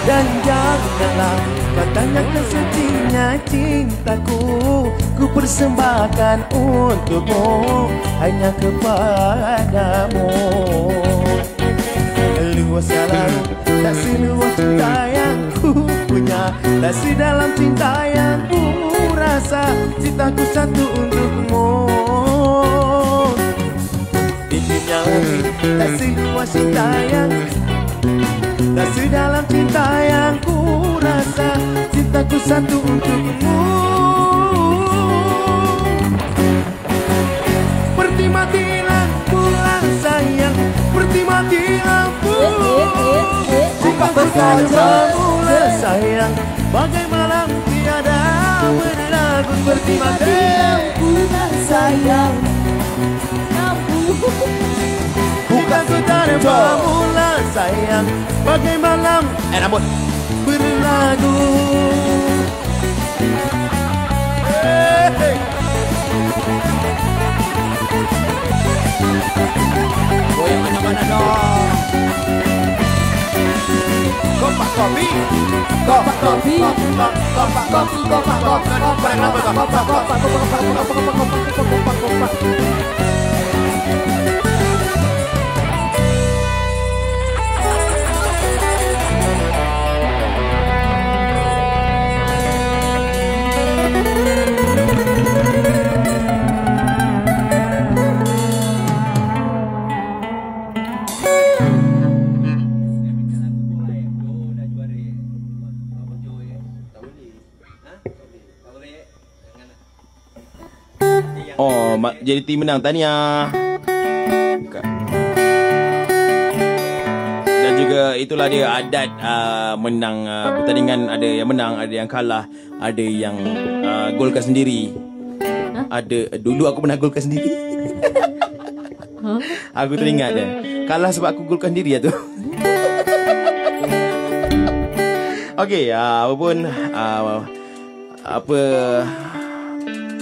dan janganlah Katanya kesetinya cintaku. Ku persembahkan untukmu Hanya kepadamu. Luaslah Tak seluas cinta yang ku punya Tak sedalam cinta yang ku rasa Cintaku satu untukmu. Intinya tak seluas cinta yang Tak sedalam cinta yang ku rasa. Cintaku satu untukmu. Seperti mati lampulah sayang. Seperti mati lampu Jika berkaca mula sayang. Bagai malam tiada berlagu Seperti mati lampulah sayang. Bukan saudara mula sayang. Bagai malam Eh rambut. berlagu? Hey, hey. Goyang mana-mana dong Kopak kopi Kopak kopi Kopak kopi Kopak kopak kopak Kopak kopak Oh, ma- jadi tim menang. Tahniah. Dan juga itulah dia adat uh, menang uh, pertandingan ada yang menang, ada yang kalah, ada yang uh, golkan sendiri. Ada dulu aku pernah golkan sendiri. aku teringat dia. Kalah sebab aku golkan sendiri lah tu. (laughs) Okey, uh, apa pun uh, apa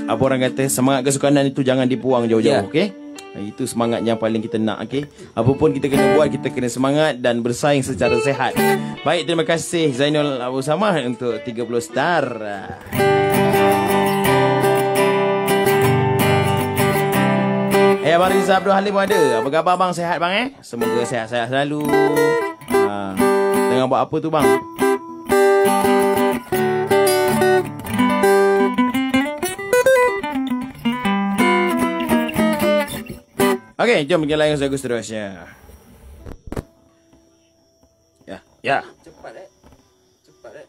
apa orang kata semangat kesukanan itu jangan dibuang jauh-jauh, Ya. okey? Itu semangat yang paling kita nak, okey? Apa pun kita kena buat, kita kena semangat dan bersaing secara sehat. Baik, terima kasih Zainul Abu Samah untuk 30 star. Eh, Abang Riza Abdul Halim ada. Apa khabar bang? Sehat bang eh? Semoga sehat-sehat selalu. Ha. Tengah buat apa tu bang? Okey, jom kita layan lagu seterusnya. Ya, ya. Cepat eh. Cepat eh.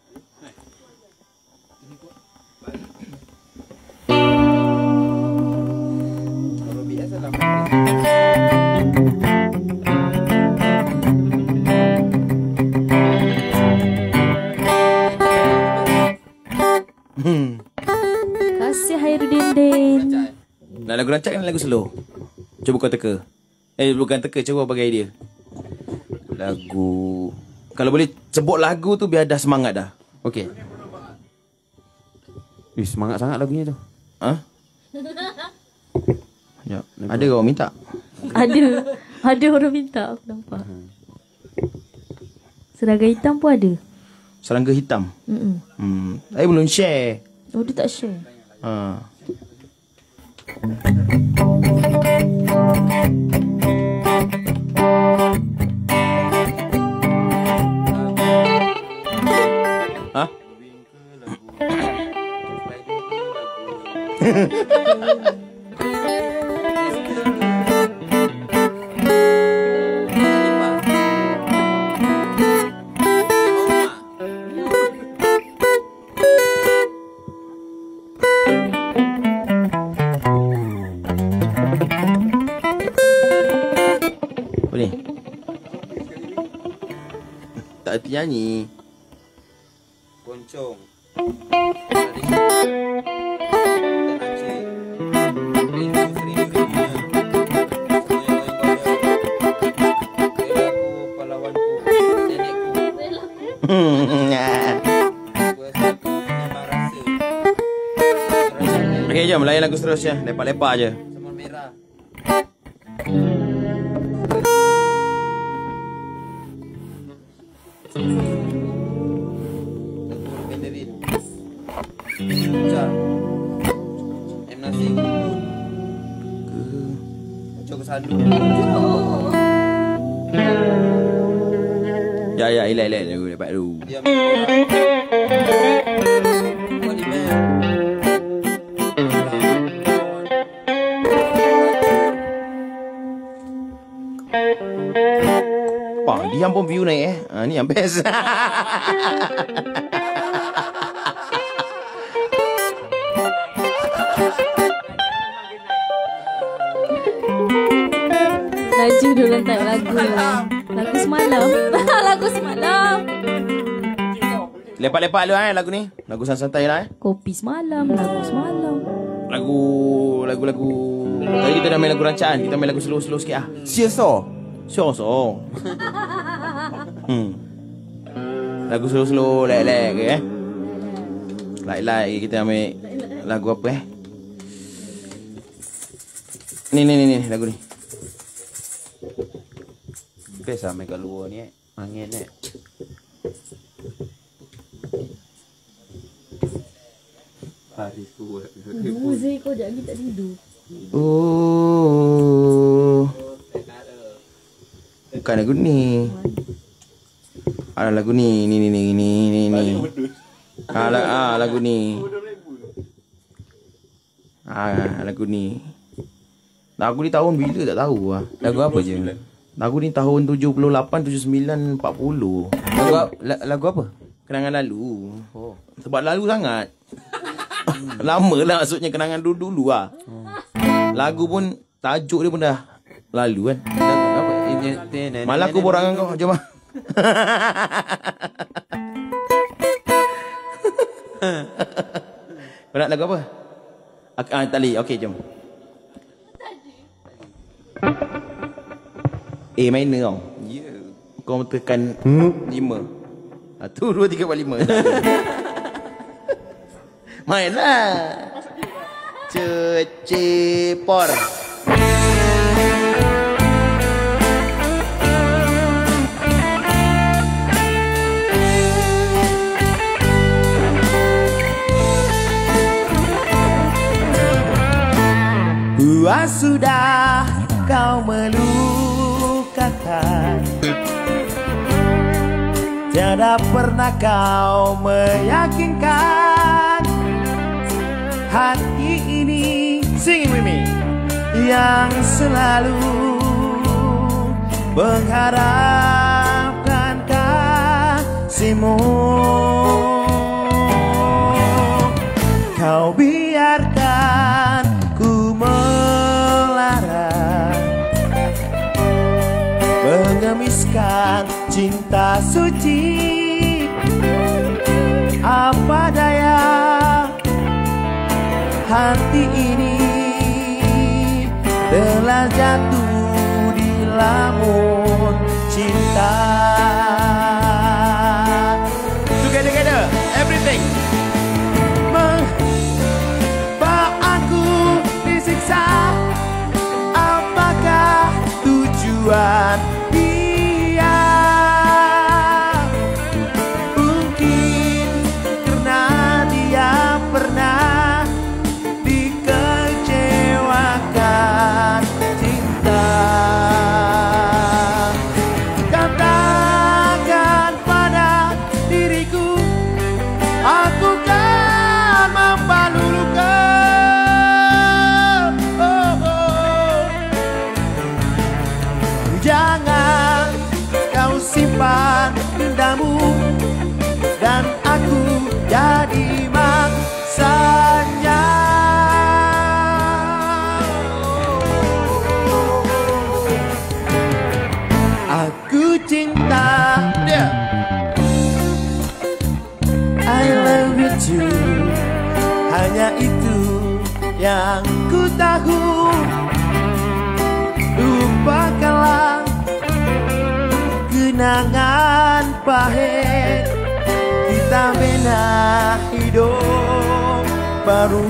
Kalau biasa lah. Kasih Hairudin Din. Nak lagu rancak kan lagu slow? Cuba kau teka. Eh, bukan teka, cuba bagi idea. Lagu... Kalau boleh sebut lagu tu biar dah semangat dah. Okey. Ih, semangat sangat lagunya tu. Ha? Ya. Ada kau minta? Ada. Ada orang minta aku nampak. Seragam hitam pun ada. Serangga hitam. Mm-mm. Hmm. Saya belum share. Oh dia tak share. Ha. Ha? (laughs) nyanyi. Poncong. (laughs) Okay, jom lain lagu seterusnya. Lepak-lepak je. Laju dulu tak lagu lah. Lagu semalam. (laughs) lagu semalam. Lepak-lepak dulu eh lagu ni. Lagu santai-santai lah eh. Kopi semalam. Lagu semalam. Lagu lagu-lagu Tadi kita dah main lagu rancaan, kita main lagu slow-slow sikit ah. Siaso. Sure, so. (laughs) hmm. Lagu slow-slow, lek-lek ke eh. Like-like kita ambil lagu apa eh. Ni ni ni ni lagu ni. Best lah main kat luar ni eh. Angin eh. Kuat. Muzik kau jangan tak tidur. Oh. Bukan lagu ni. Ada lagu ni, ni ni ni ni ni ni. Ah, la, ah lagu ni. Ah lagu ni. Lagu ni tahun bila tak tahu ah. Lagu apa je? Lagu ni tahun 78, 79, 40. Lagu, la- lagu apa? Kenangan lalu. Oh. Sebab lalu sangat. (laughs) Lama lah maksudnya kenangan dulu-dulu lah. Lagu pun, tajuk dia pun dah lalu kan. Malah aku borak dengan kau. Jom lah. Kau nak lagu apa? Ak- Ah, tali. Okey, jom. Eh, minor tau. Ya. Kau tekan lima. Satu, dua, tiga, empat, lima. (laughs) Mainlah. Cecepor. Puas sudah kau melukakan. Tiada pernah kau meyakinkan. Hati ini Sing me Yang selalu Mengharapkan kasihmu Mengemiskan cinta suci Apa daya hati ini Telah jatuh di lamun cinta Together, together. Everything. Aku disiksa Apakah tujuan Jangan Kenangan pahit Kita bina hidup baru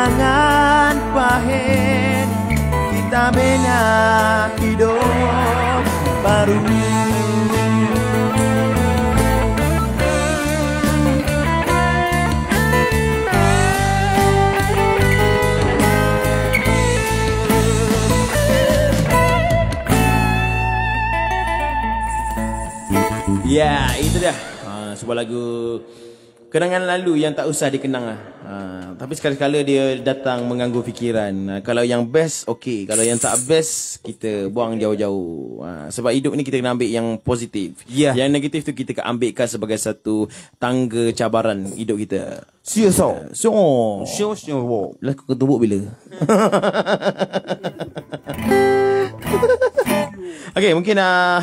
Kenangan pahit Kita bina hidup baru Ya, itu dia. Ha, sebuah lagu kenangan lalu yang tak usah dikenang lah. Ha, tapi sekali-kala dia datang mengganggu fikiran. Ha, kalau yang best, okey. Kalau yang tak best, kita buang jauh-jauh. Ha, sebab hidup ni kita kena ambil yang positif. Ya. Yang negatif tu kita ambilkan sebagai satu tangga cabaran hidup kita. Tau So, Sure sure wow. lah kau ketumbuk bila? (laughs) Okey, mungkin uh,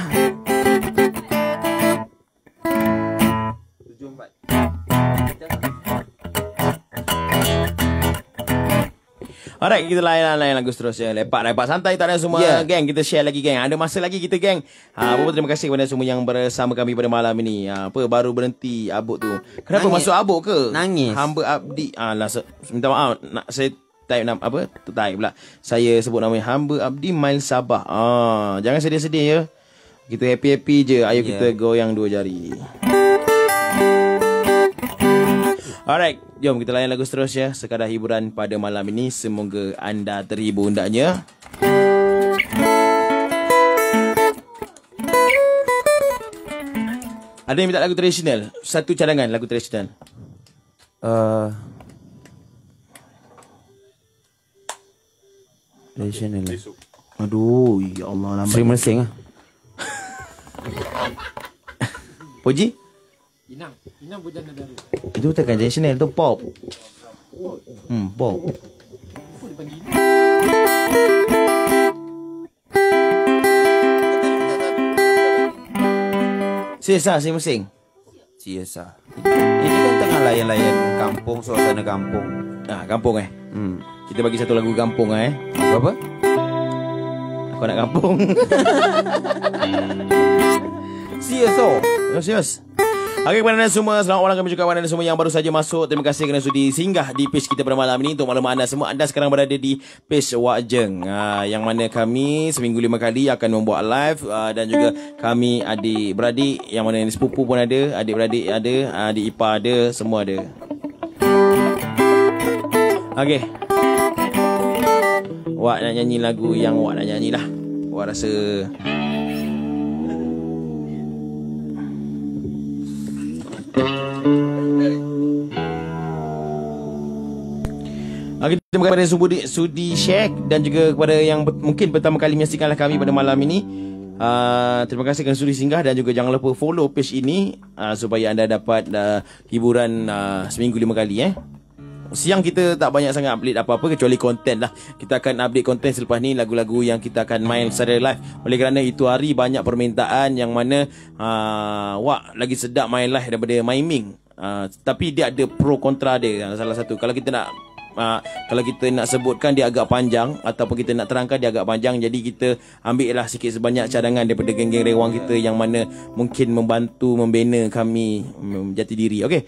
Alright, kita layan layan lagu seterusnya. Lepak lepak santai tak ada semua yeah. Geng. Kita share lagi geng. Ada masa lagi kita geng. Ha, apa terima kasih kepada semua yang bersama kami pada malam ini. Ha, apa baru berhenti abuk tu. Kenapa Nangis. masuk abuk ke? Nangis. Hamba abdi. Ah lah se- minta maaf. Nak saya type nama apa? Type pula. Saya sebut nama hamba abdi Mail Sabah. Ah, jangan sedih-sedih ya. Kita happy-happy je. Ayo Yeah. kita goyang dua jari. Alright, jom kita layan lagu seterusnya. Sekadar hiburan pada malam ini. Semoga anda terhibur hendaknya. Ada yang minta lagu tradisional? Satu cadangan lagu tradisional. Uh, Tradisional lah. Aduh, ya Allah lambat. Sri Mersing lah. (laughs) Puji? Inang. Itu bukan tradisional, itu pop. Hmm, pop. Serius Sri Mersing? Serius lah. Ini kan tengah layan-layan kampung, suasana kampung. Ah, kampung eh. Hmm. Kita bagi satu lagu kampung eh. Apa? Aku nak kampung. (laughs) Serius tau. Serius, serius. Okey kepada anda semua Selamat malam. Kami juga kepada anda semua yang baru saja masuk. Terima kasih kerana sudi singgah di page kita pada malam ini. Untuk maklumat anda semua Anda sekarang berada di page Wak Jeng. Ha, Yang mana kami seminggu lima kali akan membuat live ha, Dan juga kami adik-beradik Yang mana ni sepupu pun ada Adik-beradik ada Adik ipar ada Semua ada. Okey. Wak nak nyanyi lagu yang Wak nak nyanyi lah Wak rasa Okay, terima kasih kepada Sudi, Sudi Sheikh dan juga kepada yang ber- mungkin pertama kali menyaksikanlah kami pada malam ini. Uh, terima kasih kerana sudi singgah dan juga jangan lupa follow page ini uh, supaya anda dapat uh, hiburan uh, seminggu lima kali eh. Siang kita tak banyak sangat update apa-apa kecuali konten lah. Kita akan update konten selepas ni lagu-lagu yang kita akan main secara live. Oleh kerana itu hari banyak permintaan yang mana uh, wak lagi sedap main live daripada miming. Uh, tapi dia ada pro kontra dia salah satu. Kalau kita nak uh, kalau kita nak sebutkan dia agak panjang ataupun kita nak terangkan dia agak panjang jadi kita ambil lah sikit sebanyak cadangan daripada geng-geng rewang kita yang mana mungkin membantu membina kami menjati diri. Okey.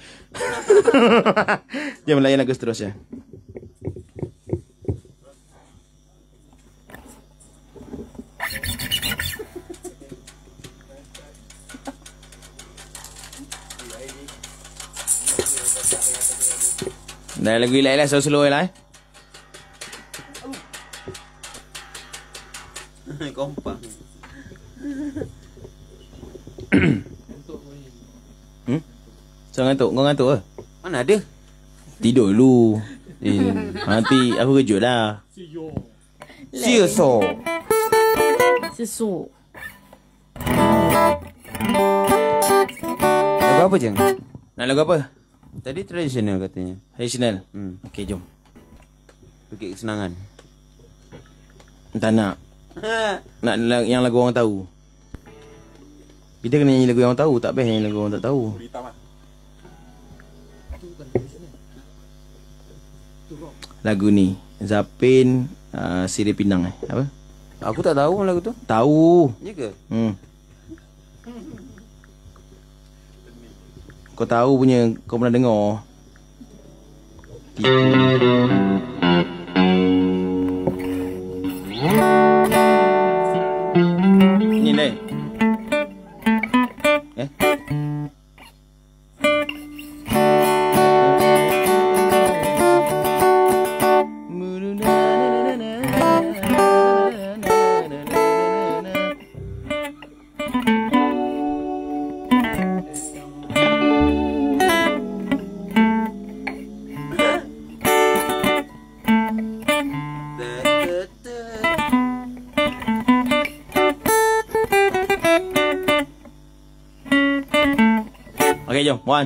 (laughs) Jom layan lagu seterusnya Dah lagu ilai lah slow-slow lah eh. Kompak. Hmm? So ngantuk, kau ngantuk ke? Mana ada? Tidur dulu. Eh, Nanti aku kejut lah. sia so. Sesuk. Lagu apa je? Nak lagu apa? Tadi tradisional katanya. Tradisional. Hmm. Okey, jom. Bukit kesenangan. Tak nak. (laughs) Nak yang lagu orang tahu. Kita kena nyanyi lagu yang orang tahu. Tak best nyanyi lagu orang tak tahu. Lagu ni. Zapin uh, Siri Pinang eh. Apa? Aku tak tahu lagu tu. Tahu. Ya ke? Hmm. Kau tahu punya Kau pernah dengar? Tipu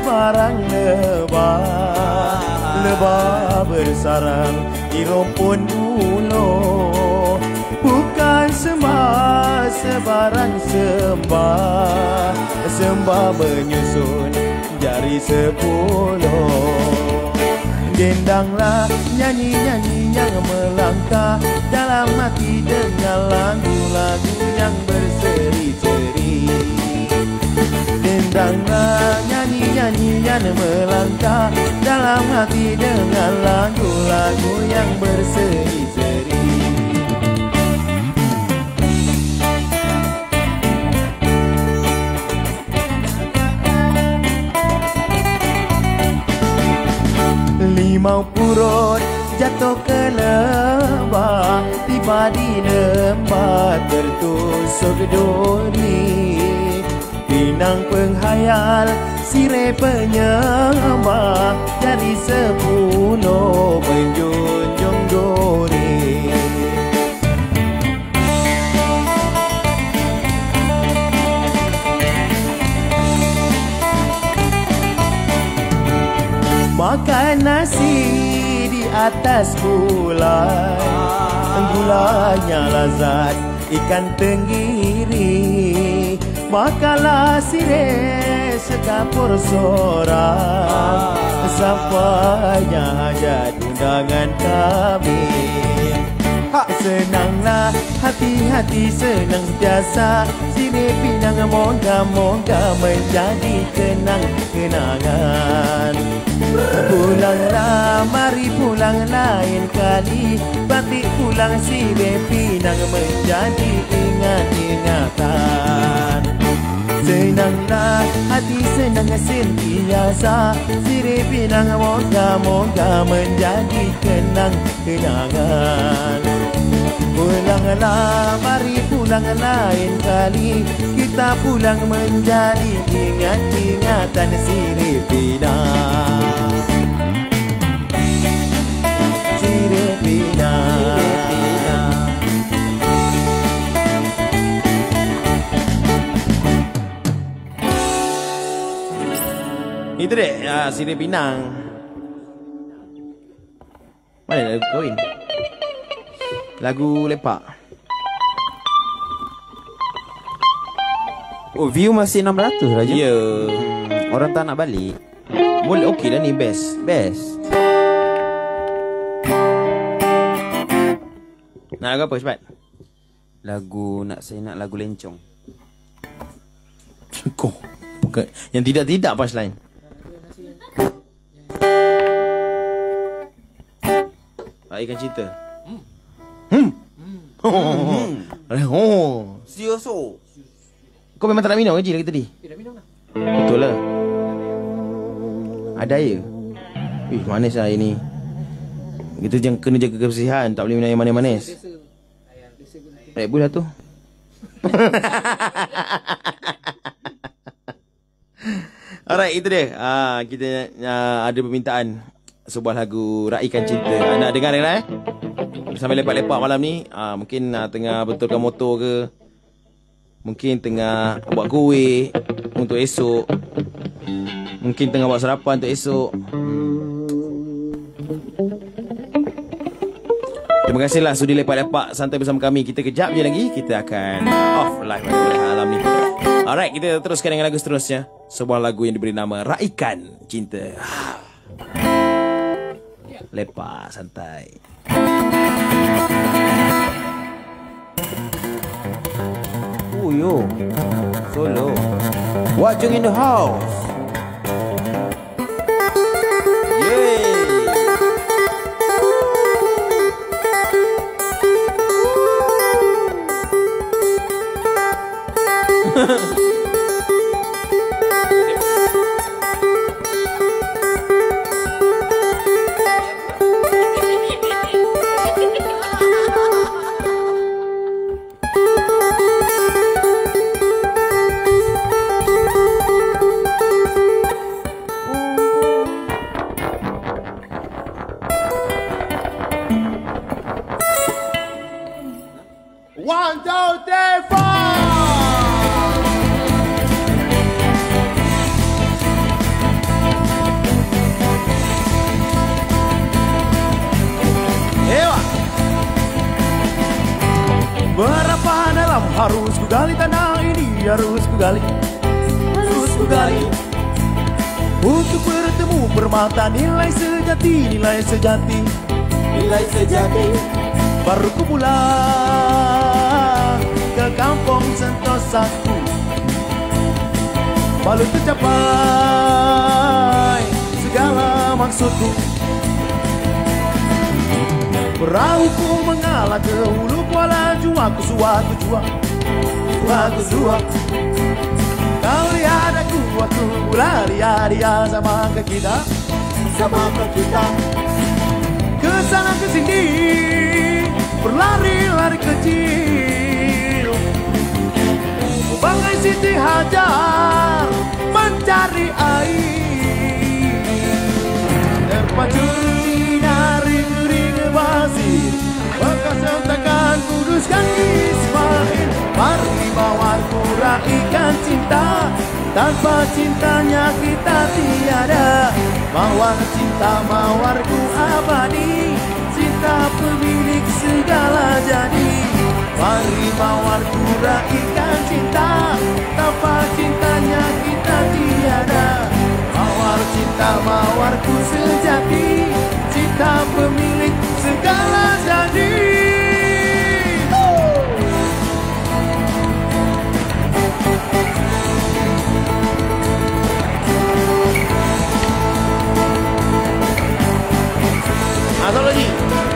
sebarang lebah. Lebah bersarang di rumpun bulu Bukan sembah sebarang sembah. Sembah menyusun jari sepuluh. Dendanglah nyanyi-nyanyi yang melangkah Dalam hati dengan lagu-lagu yang berseri-seri Dendanglah nyanyi-nyanyi yang melangkah Dalam hati dengan lagu-lagu yang berseri-seri. Limau purut jatuh ke lembah Tiba di lembah tertusuk duri Pinang penghayal sire penyembah Dari sepuluh penjunjung duri. Makan nasi di atas gulai. Gulanya lazat ikan tenggiri Makanlah sirih sekapur sorang Sampainya hajat undangan kami. Senanglah hati-hati senang sentiasa Sini pinang moga-moga menjadi kenang-kenangan Pulanglah, mari pulang lain kali. Batik pulang sini pinang menjadi ingat-ingatan Senanglah hati senang sentiasa Siri pinang moga-moga menjadi kenang-kenangan Pulanglah, mari pulang lain kali. Kita pulang menjadi ingat-ingatan Siri pinang Siri pinang Itu dia, ah, Siri Pinang. Mana lagu kahwin? Lagu lepak. Oh, view masih 600 Raja. Ya. Hmm, orang tak nak balik. Boleh okey dah ni best. Best. Nak lagu apa cepat? Lagu nak saya nak lagu lencong. Kau. Bukan. Yang tidak-tidak punchline. Raikan cerita. Hmm. Hmm. Oh. Serioso. Kau memang tak nak minum ke Ji lagi tadi? Tidak minum lah. Betul lah. Ada air. Ih, manis lah air ni. Kita jangan kena jaga kebersihan. Tak boleh minum air manis-manis. Red Bull lah tu. (laughs) Alright, itu dia. Ah, kita ah, ada permintaan sebuah lagu Raikan Cinta. Ah, nak dengar dengar eh? Sambil lepak-lepak malam ni, ah, mungkin ah, tengah betulkan motor ke. Mungkin tengah buat kuih untuk esok. Mungkin tengah buat sarapan untuk esok. Terima kasihlah sudi lepak-lepak santai bersama kami. Kita kejap je lagi kita akan off live malam ni. Alright, kita teruskan dengan lagu seterusnya. Sebuah lagu yang diberi nama Raikan Cinta. Lepak santai. Oh yo. Solo. Wajeng in the house. Yeay. (laughs) tanah ini harus ku gali harus ku gali untuk bertemu permata nilai sejati nilai sejati nilai sejati. Baru ku pulang ke kampung sentosaku baru tercapai segala maksudku Perahuku mengalah ke hulu kuala jua ku suatu jua Suatu jua Kau lihat aku, aku lari dia sama ke kita? Sama ke kita? Ke sana ke sini. Berlari-lari kecil. Bagai Siti Hajar Mencari air. Terpacu dari kering basir Bekas sentakan kuduskan Ismail Mari mawarku raikan cinta. Tanpa cintanya kita tiada. Mawar cinta mawarku abadi. Cinta pemilik segala jadi. Mari mawarku raikan cinta. Tanpa cintanya kita tiada. Mawar cinta mawarku sejati. Cinta pemilik segala jadi 打到了你！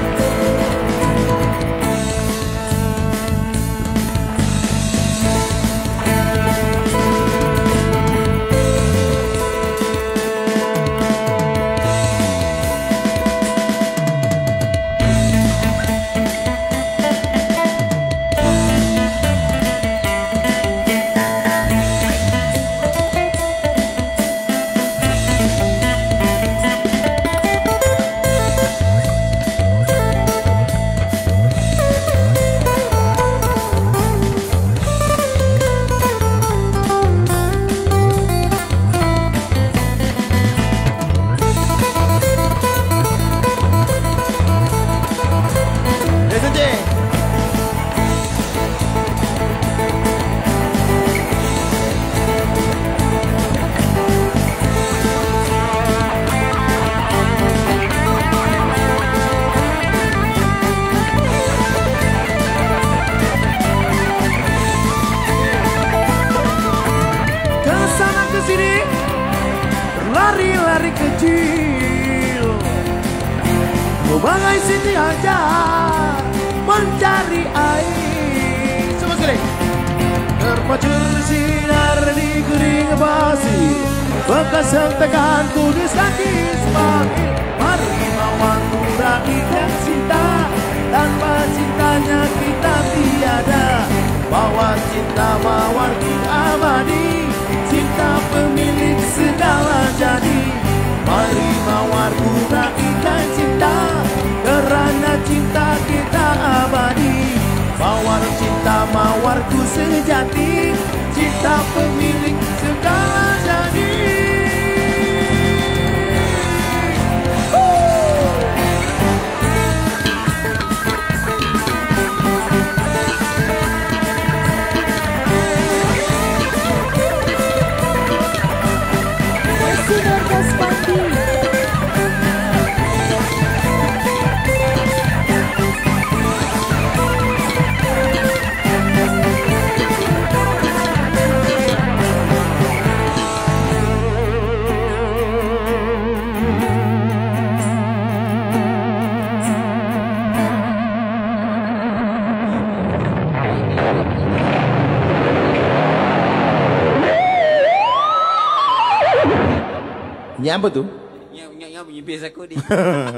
Apa tu? Yang yang yang bunyi bass aku ni.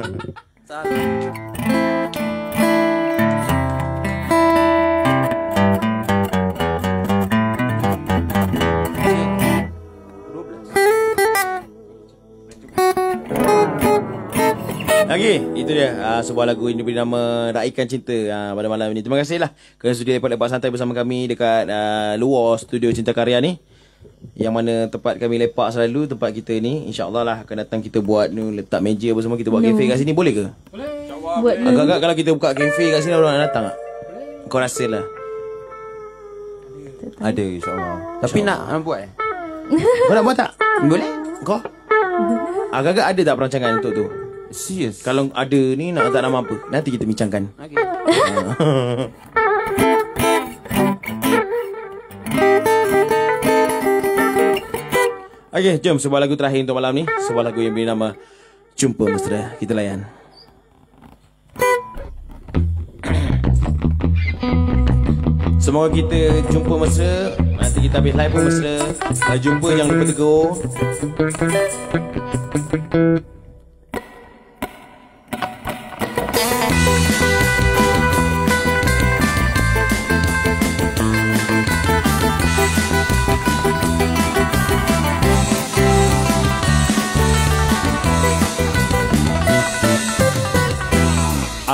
(laughs) Salah. Lagi Itu dia uh, Sebuah lagu ini beri nama Raikan Cinta uh, Pada malam ini Terima kasih lah Kerana sudi lepak-lepak santai bersama kami Dekat uh, luar studio Cinta Karya ni Yang mana tempat kami lepak selalu Tempat kita ni InsyaAllah lah Akan datang kita buat ni Letak meja apa semua Kita buat No. kafe kat sini Boleh ke? Buat Agak-agak kalau kita buka kafe kat sini Orang nak datang tak? Kau rasa lah Ada insyaAllah. Tapi nak nak buat eh? Kau nak buat tak? Boleh? Kau? Agak-agak ada tak perancangan untuk tu? Serius? Kalau ada ni nak tak nama apa Nanti kita bincangkan Okay. (laughs) Okey, jom sebuah lagu terakhir untuk malam ni. Sebuah lagu yang beri nama Jumpa Mesra. Kita layan. (clears throat) Semoga kita jumpa mesra Nanti kita habis live pun mesra jumpa jangan lupa tegur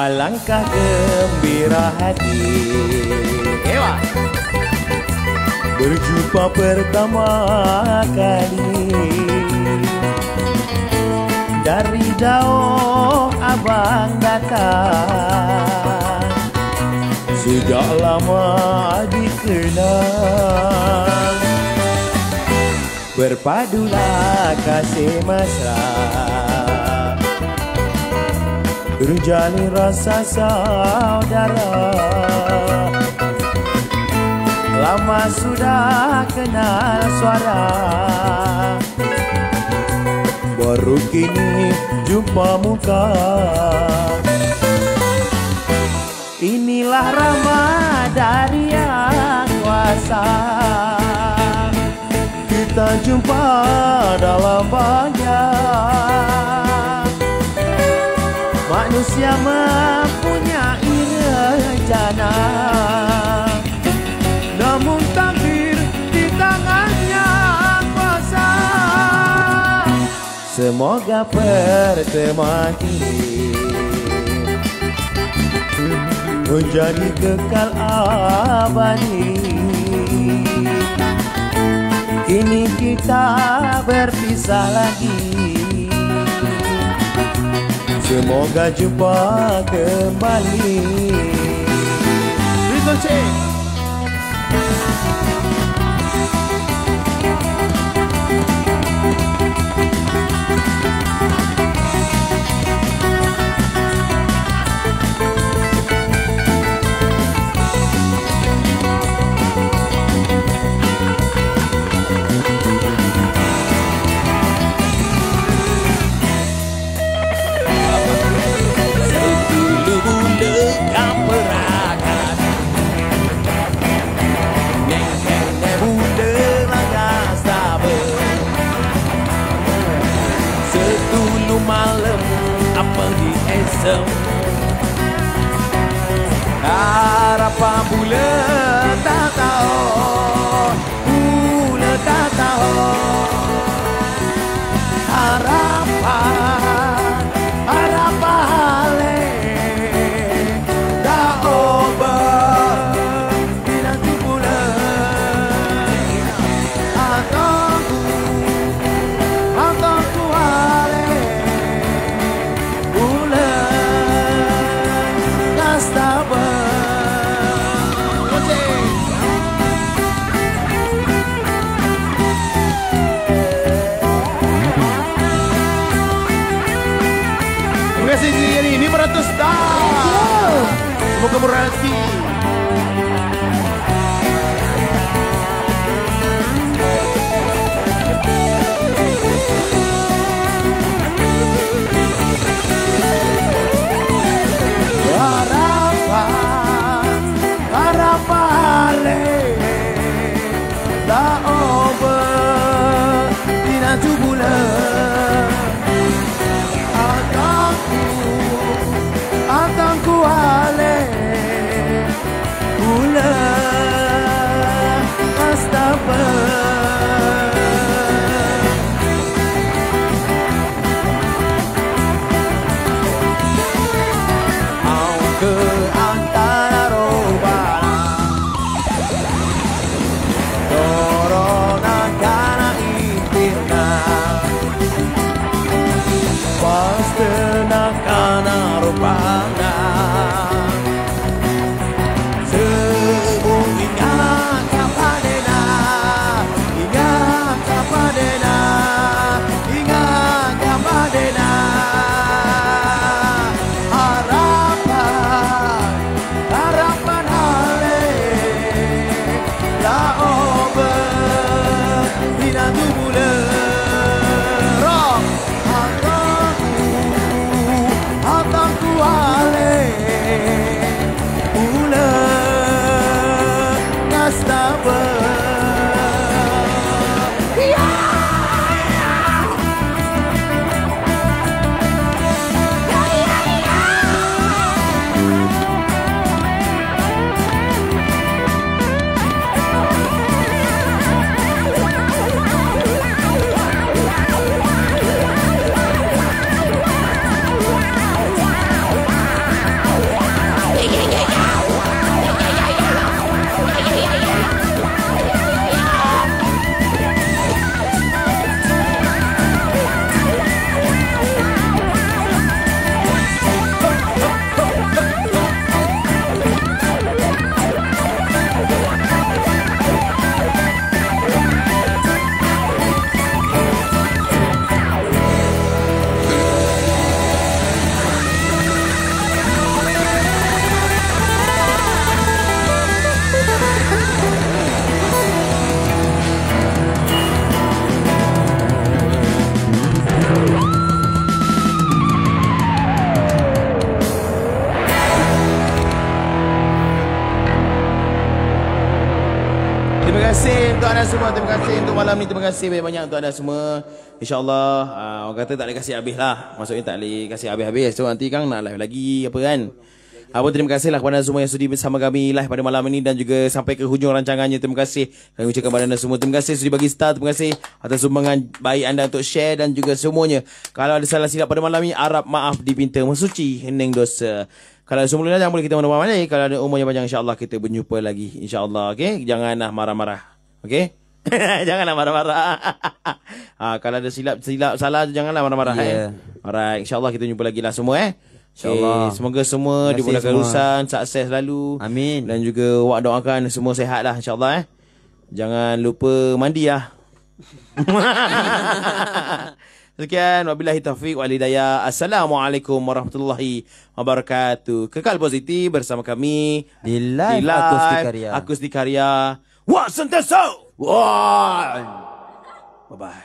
Alangkah gembira hati. Ewa. Berjumpa pertama kali. Dari jauh abang datang. Sejak lama dikenal. Berpadulah kasih mesra Terjalin rasa saudara. Lama sudah kenal suara. Baru kini jumpa muka. Inilah ramah dari yang kuasa. Kita jumpa dalam banyak Manusia mempunyai rencana. Namun takdir di tangannya kuasa. Semoga pertemuan ini Menjadi kekal abadi. Kini kita berpisah lagi Semoga jumpa kembali. Rizal Cik dosa Harapan pula tak Semoga kasih banyak-banyak untuk anda semua. InsyaAllah, uh, orang kata tak boleh kasih habis lah. Maksudnya tak boleh kasih habis-habis. So nanti kan nak live lagi apa kan. Apa terima kasih lah kepada anda semua yang sudi bersama kami live pada malam ini dan juga sampai ke hujung rancangannya. Terima kasih. Kami ucapkan kepada anda semua. Terima kasih sudi bagi star. Terima kasih atas sumbangan baik anda untuk share dan juga semuanya. Kalau ada salah silap pada malam ini, harap maaf dipinta mensuci hening dosa. Kalau semula jangan boleh kita mana-mana. Kalau ada umur yang panjang insyaAllah kita berjumpa lagi. InsyaAllah. Okay. Janganlah marah-marah. Okay. (laughs) janganlah marah-marah. ha, (laughs) kalau ada silap silap salah tu janganlah marah-marah Yeah. eh. Alright, insya-Allah kita jumpa lagi lah semua eh. InsyaAllah. Okay, semoga semua dimudahkan urusan, sukses selalu. Amin. Dan juga wak doakan semua sehat lah insya-Allah eh. Jangan lupa mandi lah. (laughs) Sekian wabillahi taufiq wal hidayah. Assalamualaikum warahmatullahi wabarakatuh. Kekal positif bersama kami Di live Akustik Karya. Akustik Karya. Wah, sentiasa. Wah. Bye bye.